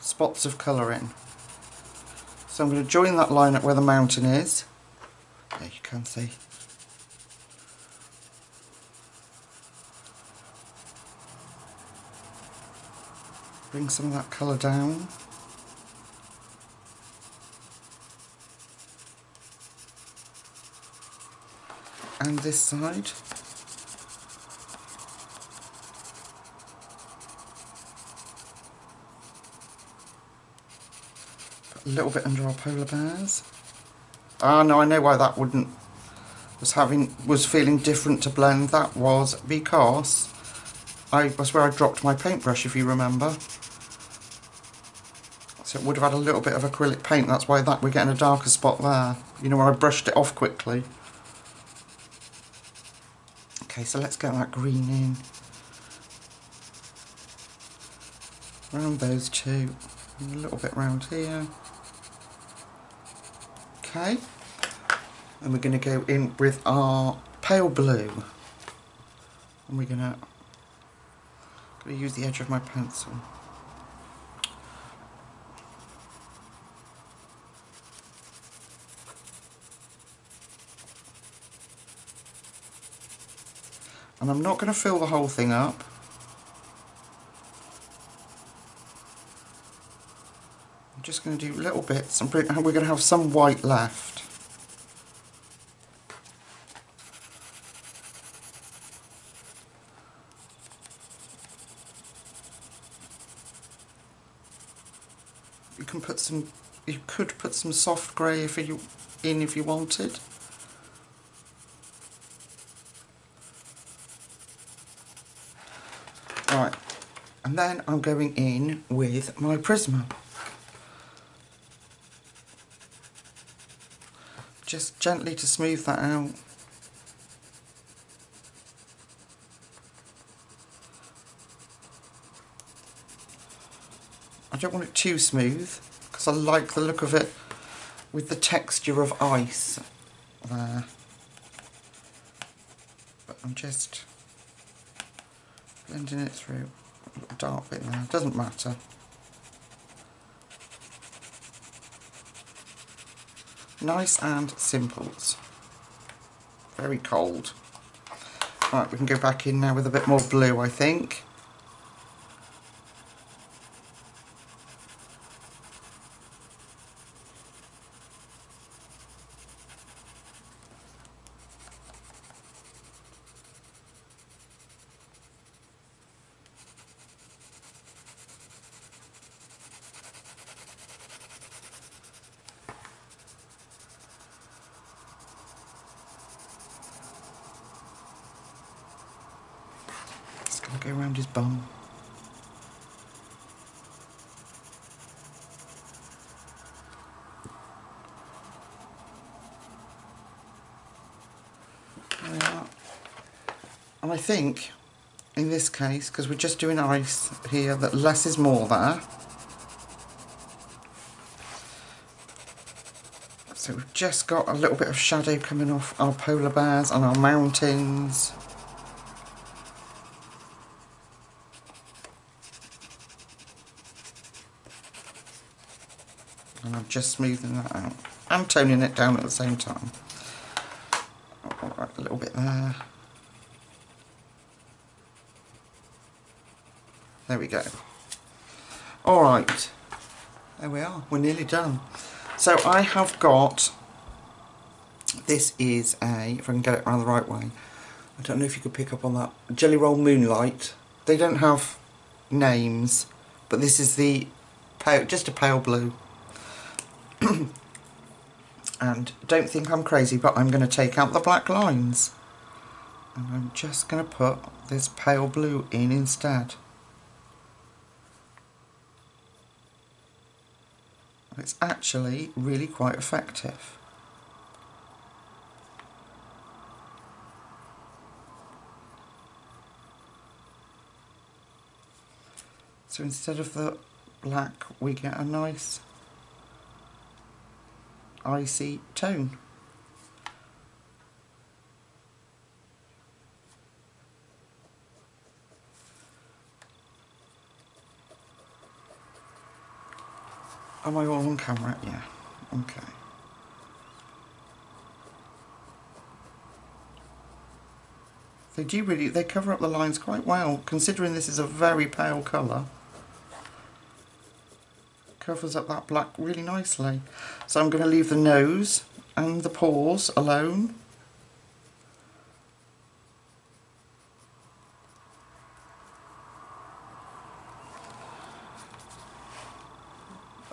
[SPEAKER 1] spots of colour in. So I'm going to join that line up where the mountain is. There you can see. bring some of that colour down. And this side. A little bit under our polar bears. Ah, no, I know why that wouldn't was having was feeling different to blend. That was because I was where I dropped my paintbrush, if you remember. So it would have had a little bit of acrylic paint, that's why that we're getting a darker spot there. You know, where I brushed it off quickly. Okay, so let's get that green in. Around those two. A little bit around here. Okay. And we're going to go in with our pale blue. And we're going to, going to use the edge of my pencil. And I'm not going to fill the whole thing up. just going to do little bits and we're going to have some white left. You can put some, you could put some soft grey if you in if you wanted. Right, and then I'm going in with my Prisma. Just gently to smooth that out. I don't want it too smooth because I like the look of it with the texture of ice there. But I'm just blending it through. A dark bit there, doesn't matter. Nice and simples. Very cold. Right, we can go back in now with a bit more blue, I think. It's going to go around his bum. There we are. And I think, in this case, because we're just doing ice here, that less is more there. So we've just got a little bit of shadow coming off our polar bears and our mountains. And I'm just smoothing that out. and toning it down at the same time. Alright, a little bit there. There we go. Alright, there we are, we're nearly done. So I have got, this is a, if I can get it around the right way, I don't know if you could pick up on that, Gelly Roll Moonlight. They don't have names, but this is the pale, just a pale blue. and don't think I'm crazy, but I'm going to take out the black lines. And I'm just going to put this pale blue in instead. It's actually really quite effective. So instead of the black, we get a nice icy tone. Am I all on camera? Yeah. Okay. They do really, they cover up the lines quite well, considering this is a very pale colour. Covers up that black really nicely. So I'm going to leave the nose and the paws alone.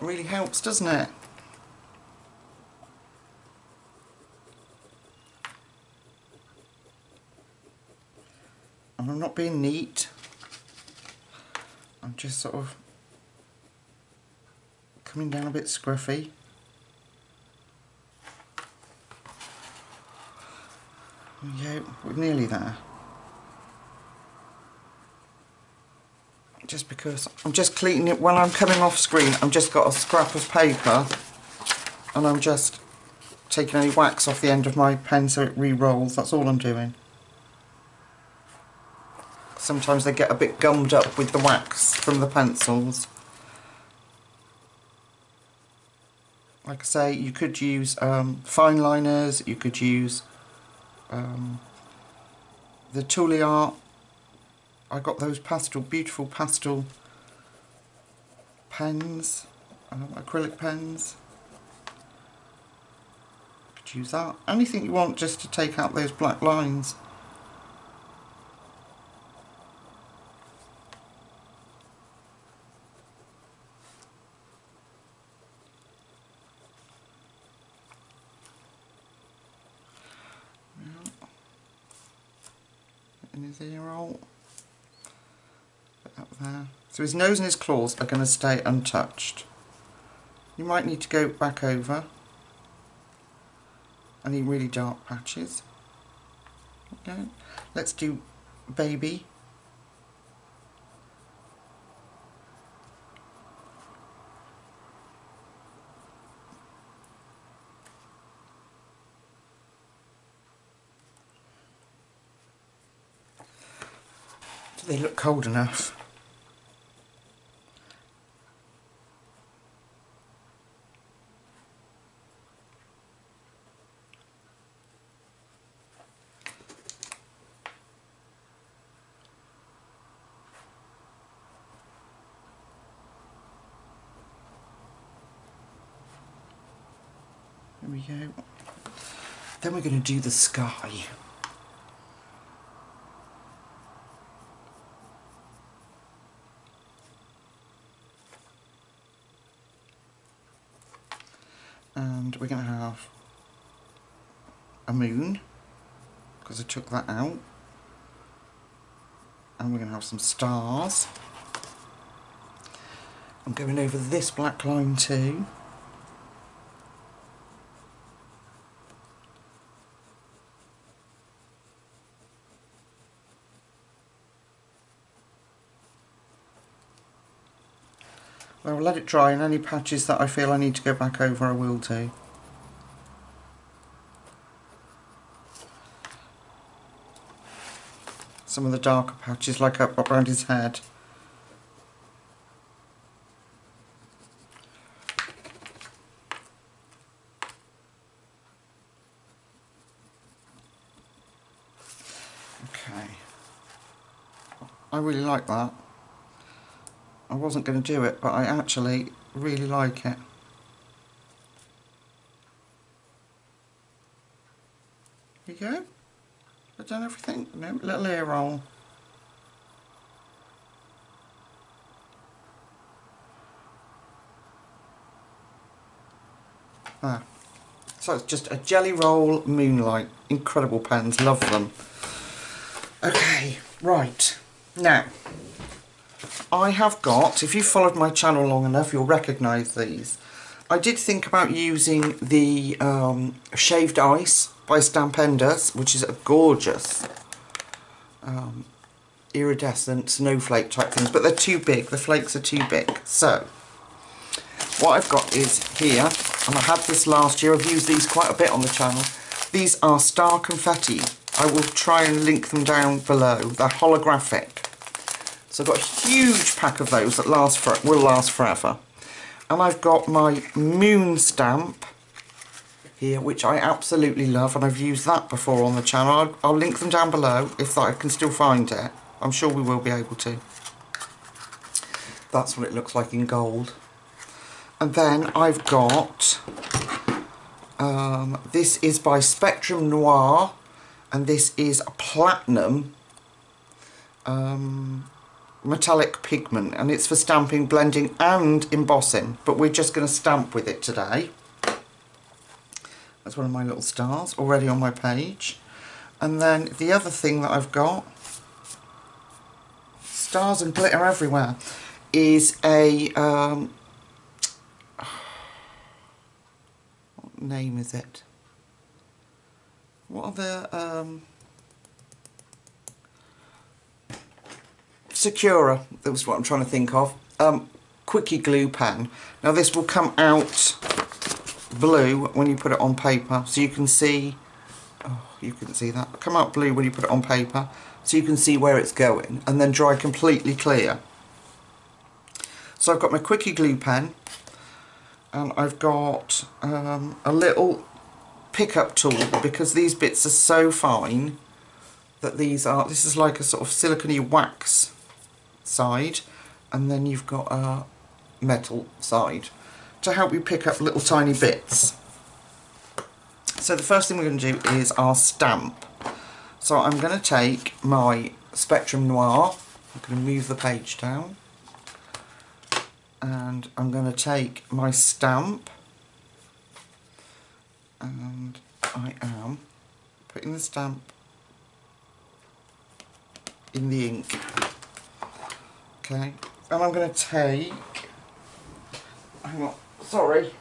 [SPEAKER 1] Really helps, doesn't it? And I'm not being neat. I'm just sort of coming down a bit scruffy. Yeah, we're nearly there. Just because I'm just cleaning it when I'm coming off screen, I've just got a scrap of paper and I'm just taking any wax off the end of my pen so it re-rolls, that's all I'm doing. Sometimes they get a bit gummed up with the wax from the pencils. Like I say, you could use um, fine liners, you could use um, the Tooli-Art. I got those pastel, beautiful pastel pens, um, acrylic pens. Could use that. Anything you want just to take out those black lines. in his roll. there. So his nose and his claws are going to stay untouched. You might need to go back over any really dark patches. Okay, let's do baby. Do they look cold enough? There we go. Then we're going to do the sky. And we're going to have a moon, because I took that out. And we're going to have some stars. I'm going over this black line too. I'll let it dry and any patches that I feel I need to go back over I will do. Some of the darker patches like up, up around his head. Okay. I really like that. I wasn't going to do it, but I actually really like it. There you go. I've done everything. No, little ear roll. Ah. So it's just a Gelly Roll moonlight. Incredible pens, love them. Okay, right. Now, I have got, if you've followed my channel long enough, you'll recognise these. I did think about using the um, Shaved Ice by Stampendous, which is a gorgeous um, iridescent snowflake type things, but they're too big, the flakes are too big. So, what I've got is here, and I had this last year, I've used these quite a bit on the channel. These are Star Confetti. I will try and link them down below. They're holographic. So I've got a huge pack of those that last for will last forever. And I've got my moon stamp here, which I absolutely love, and I've used that before on the channel. I'll, I'll link them down below if I can still find it. I'm sure we will be able to. That's what it looks like in gold. And then I've got, um, this is by Spectrum Noir, and this is a platinum um, metallic pigment and it's for stamping, blending and embossing but we're just going to stamp with it today. That's one of my little stars already on my page. And then the other thing that I've got, stars and glitter everywhere, is a, um, what name is it? What are the, um, Sakura, that was what I'm trying to think of. Um, Quicky glue pen. Now this will come out blue when you put it on paper, so you can see, oh, you can see that, come out blue when you put it on paper, so you can see where it's going, and then dry completely clear. So I've got my Quicky glue pen, and I've got um, a little pickup tool, because these bits are so fine, that these are, this is like a sort of silicone wax side and then you've got a metal side to help you pick up little tiny bits. So the first thing we're going to do is our stamp. So I'm going to take my Spectrum Noir, I'm going to move the page down and I'm going to take my stamp and I am putting the stamp in the ink Okay, and I'm going to take, hang on, sorry,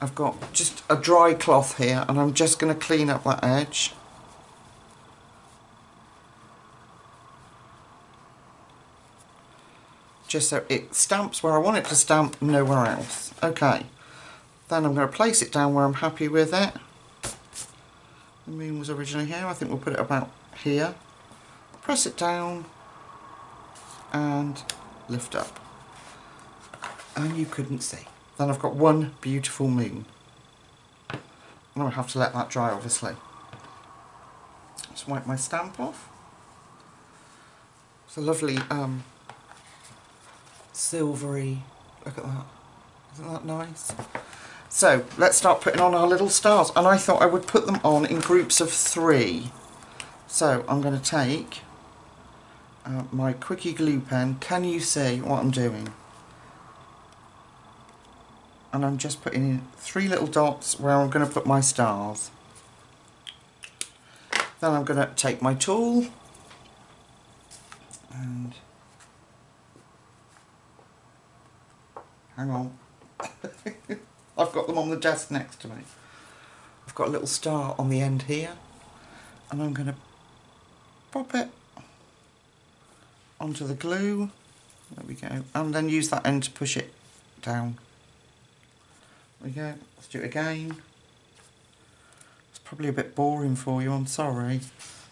[SPEAKER 1] I've got just a dry cloth here and I'm just going to clean up that edge. Just so it stamps where I want it to stamp, nowhere else. Okay, then I'm going to place it down where I'm happy with it. The moon was originally here, I think we'll put it about here. Press it down and lift up. And you couldn't see. Then I've got one beautiful moon. I'm going to have to let that dry obviously. Just wipe my stamp off. It's a lovely um, silvery, look at that. Isn't that nice? So let's start putting on our little stars. And I thought I would put them on in groups of three. So I'm going to take uh, my Quicky glue pen. Can you see what I'm doing? And I'm just putting in three little dots where I'm going to put my stars. Then I'm going to take my tool and hang on. I've got them on the desk next to me. I've got a little star on the end here and I'm going to pop it onto the glue. There we go. And then use that end to push it down. There we go. Let's do it again. It's probably a bit boring for you, I'm sorry.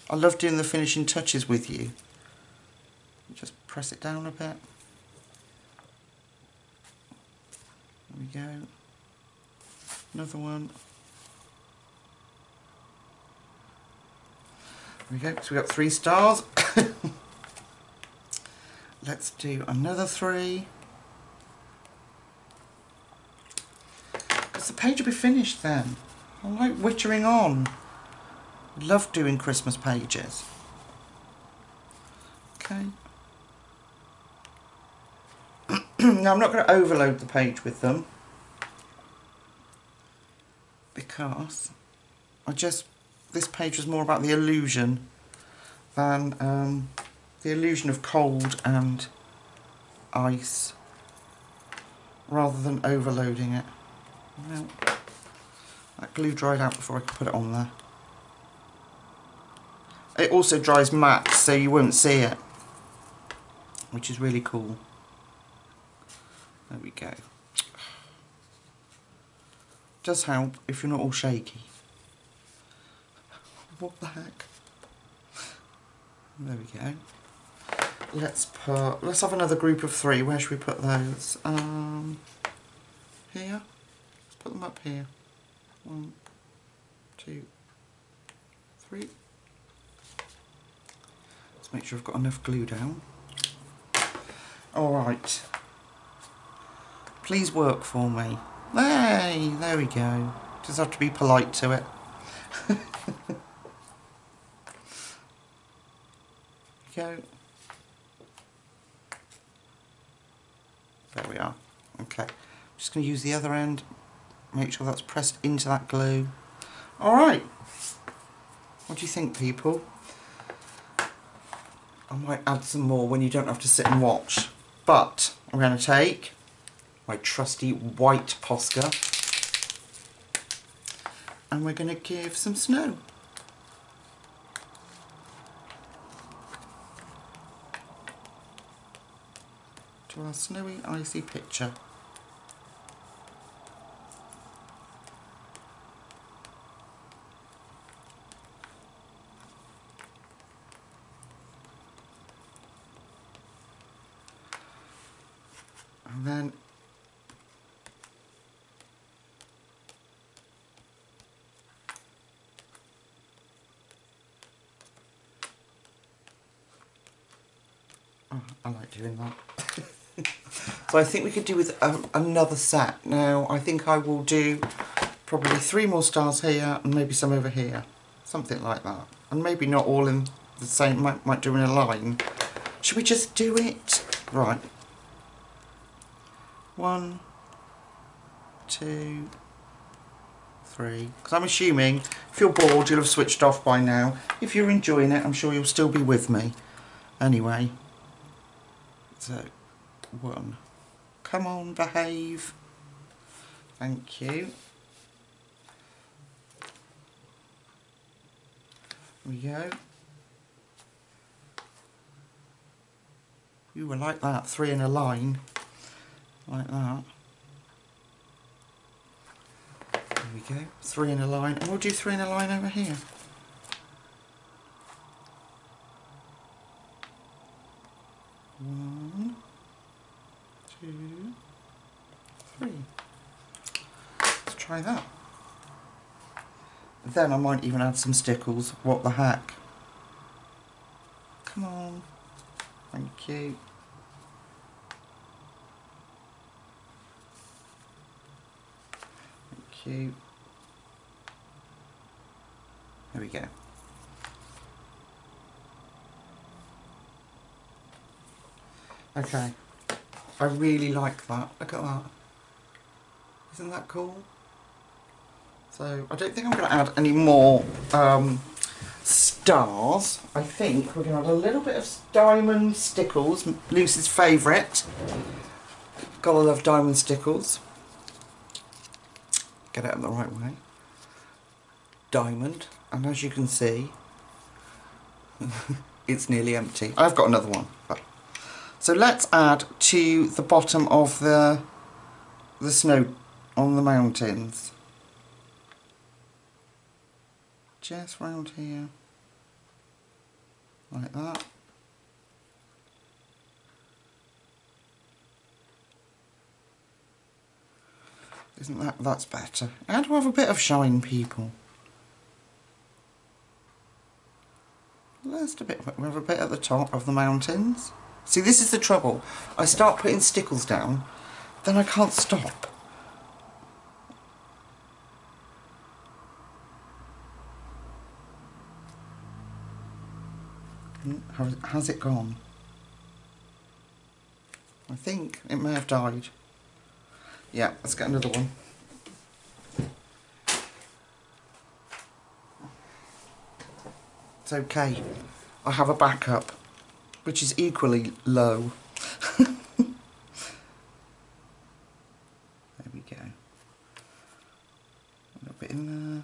[SPEAKER 1] I love doing the finishing touches with you. Just press it down a bit. There we go. Another one. There we go. So we got three stars. Let's do another three. Because the page will be finished then. I like wittering on. Love doing Christmas pages. Okay. now I'm not going to overload the page with them because I just this page was more about the illusion than um, the illusion of cold and ice rather than overloading it. Well, that glue dried out before I could put it on there. It also dries matte so you won't see it, which is really cool. There we go. Does help if you're not all shaky. What the heck? There we go let's put, let's have another group of three. Where should we put those? Um, here. Let's put them up here. One, two, three. Let's make sure I've got enough glue down. Alright. Please work for me. Hey, there we go. Just have to be polite to it. go. There we are. Okay. I'm just going to use the other end. Make sure that's pressed into that glue. Alright. What do you think, people? I might add some more when you don't have to sit and watch. But I'm going to take my trusty white Posca and we're going to give some snow. to our snowy icy picture. And then oh, I like doing that. So I think we could do with um, another set. Now I think I will do probably three more stars here and maybe some over here. Something like that. And maybe not all in the same, might, might do in a line. Should we just do it? Right. One, two, three. Because I'm assuming if you're bored you'll have switched off by now. If you're enjoying it I'm sure you'll still be with me. Anyway, So, one. Come on, behave. Thank you. There we go. You were like that, three in a line. Like that. There we go. Three in a line. And we'll do three in a line over here. One, two, three. Let's try that. Then I might even add some stickles. What the heck? Come on. Thank you. Thank you. There we go. Okay. I really like that. Look at that. Isn't that cool? So I don't think I'm going to add any more um, stars. I think we're going to add a little bit of diamond stickles, Lucy's favourite. Gotta love diamond stickles. Get it in the right way. Diamond, and as you can see, it's nearly empty. I've got another one. So let's add to the bottom of the the snow on the mountains. Just round here. Like that. Isn't that, that's better. And to have a bit of shine, people. Just a bit, we have a bit at the top of the mountains. See, this is the trouble. I start putting stickles down, then I can't stop. Has it gone? I think it may have died. Yeah, let's get another one. It's okay. I have a backup, which is equally low. there we go. A little bit in there.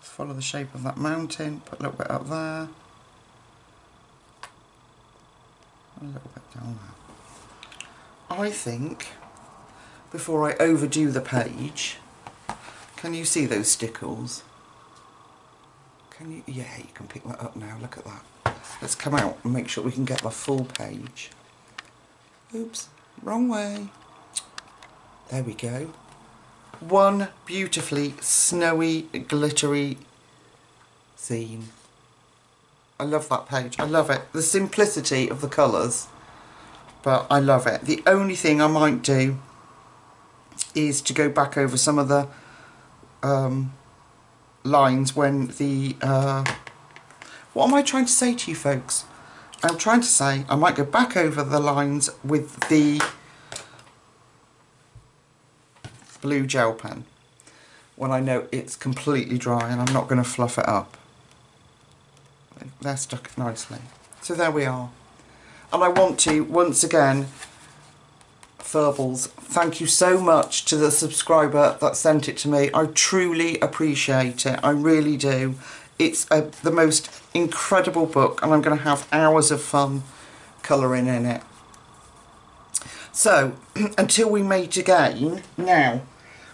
[SPEAKER 1] Follow the shape of that mountain, put a little bit up there. a little bit down there. I think, before I overdo the page, can you see those stickles? Can you? Yeah, you can pick that up now. Look at that. Let's come out and make sure we can get the full page. Oops, wrong way. There we go. One beautifully snowy, glittery scene. I love that page. I love it. The simplicity of the colours. But I love it. The only thing I might do is to go back over some of the um, lines when the... Uh, what am I trying to say to you folks? I'm trying to say I might go back over the lines with the blue gel pen when I know it's completely dry and I'm not going to fluff it up they're stuck nicely. So there we are. And I want to, once again, Furbles, thank you so much to the subscriber that sent it to me. I truly appreciate it. I really do. It's a, the most incredible book and I'm going to have hours of fun colouring in it. So, until we meet again, now,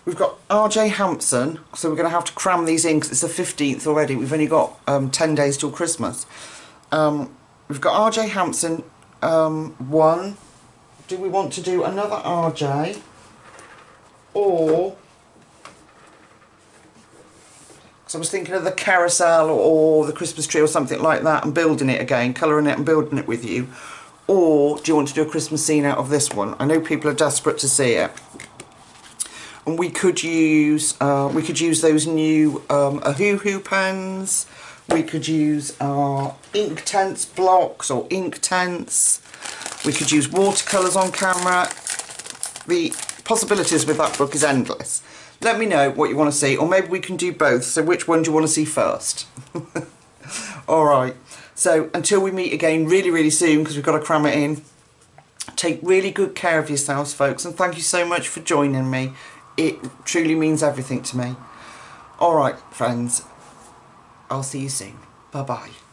[SPEAKER 1] We've got RJ Hampson, so we're going to have to cram these in because it's the 15th already. We've only got um, 10 days till Christmas. Um, we've got RJ Hampson, um, one. Do we want to do another RJ? Or... Because I was thinking of the carousel or the Christmas tree or something like that and building it again, colouring it and building it with you. Or do you want to do a Christmas scene out of this one? I know people are desperate to see it and we could use uh, we could use those new um, Ohuhu pens we could use our ink Inktense blocks or ink Inktense we could use watercolours on camera the possibilities with that book is endless let me know what you want to see or maybe we can do both so which one do you want to see first alright So until we meet again really, really soon, because we've got to cram it in, take really good care of yourselves, folks, and thank you so much for joining me. It truly means everything to me. All right, friends, I'll see you soon. Bye-bye.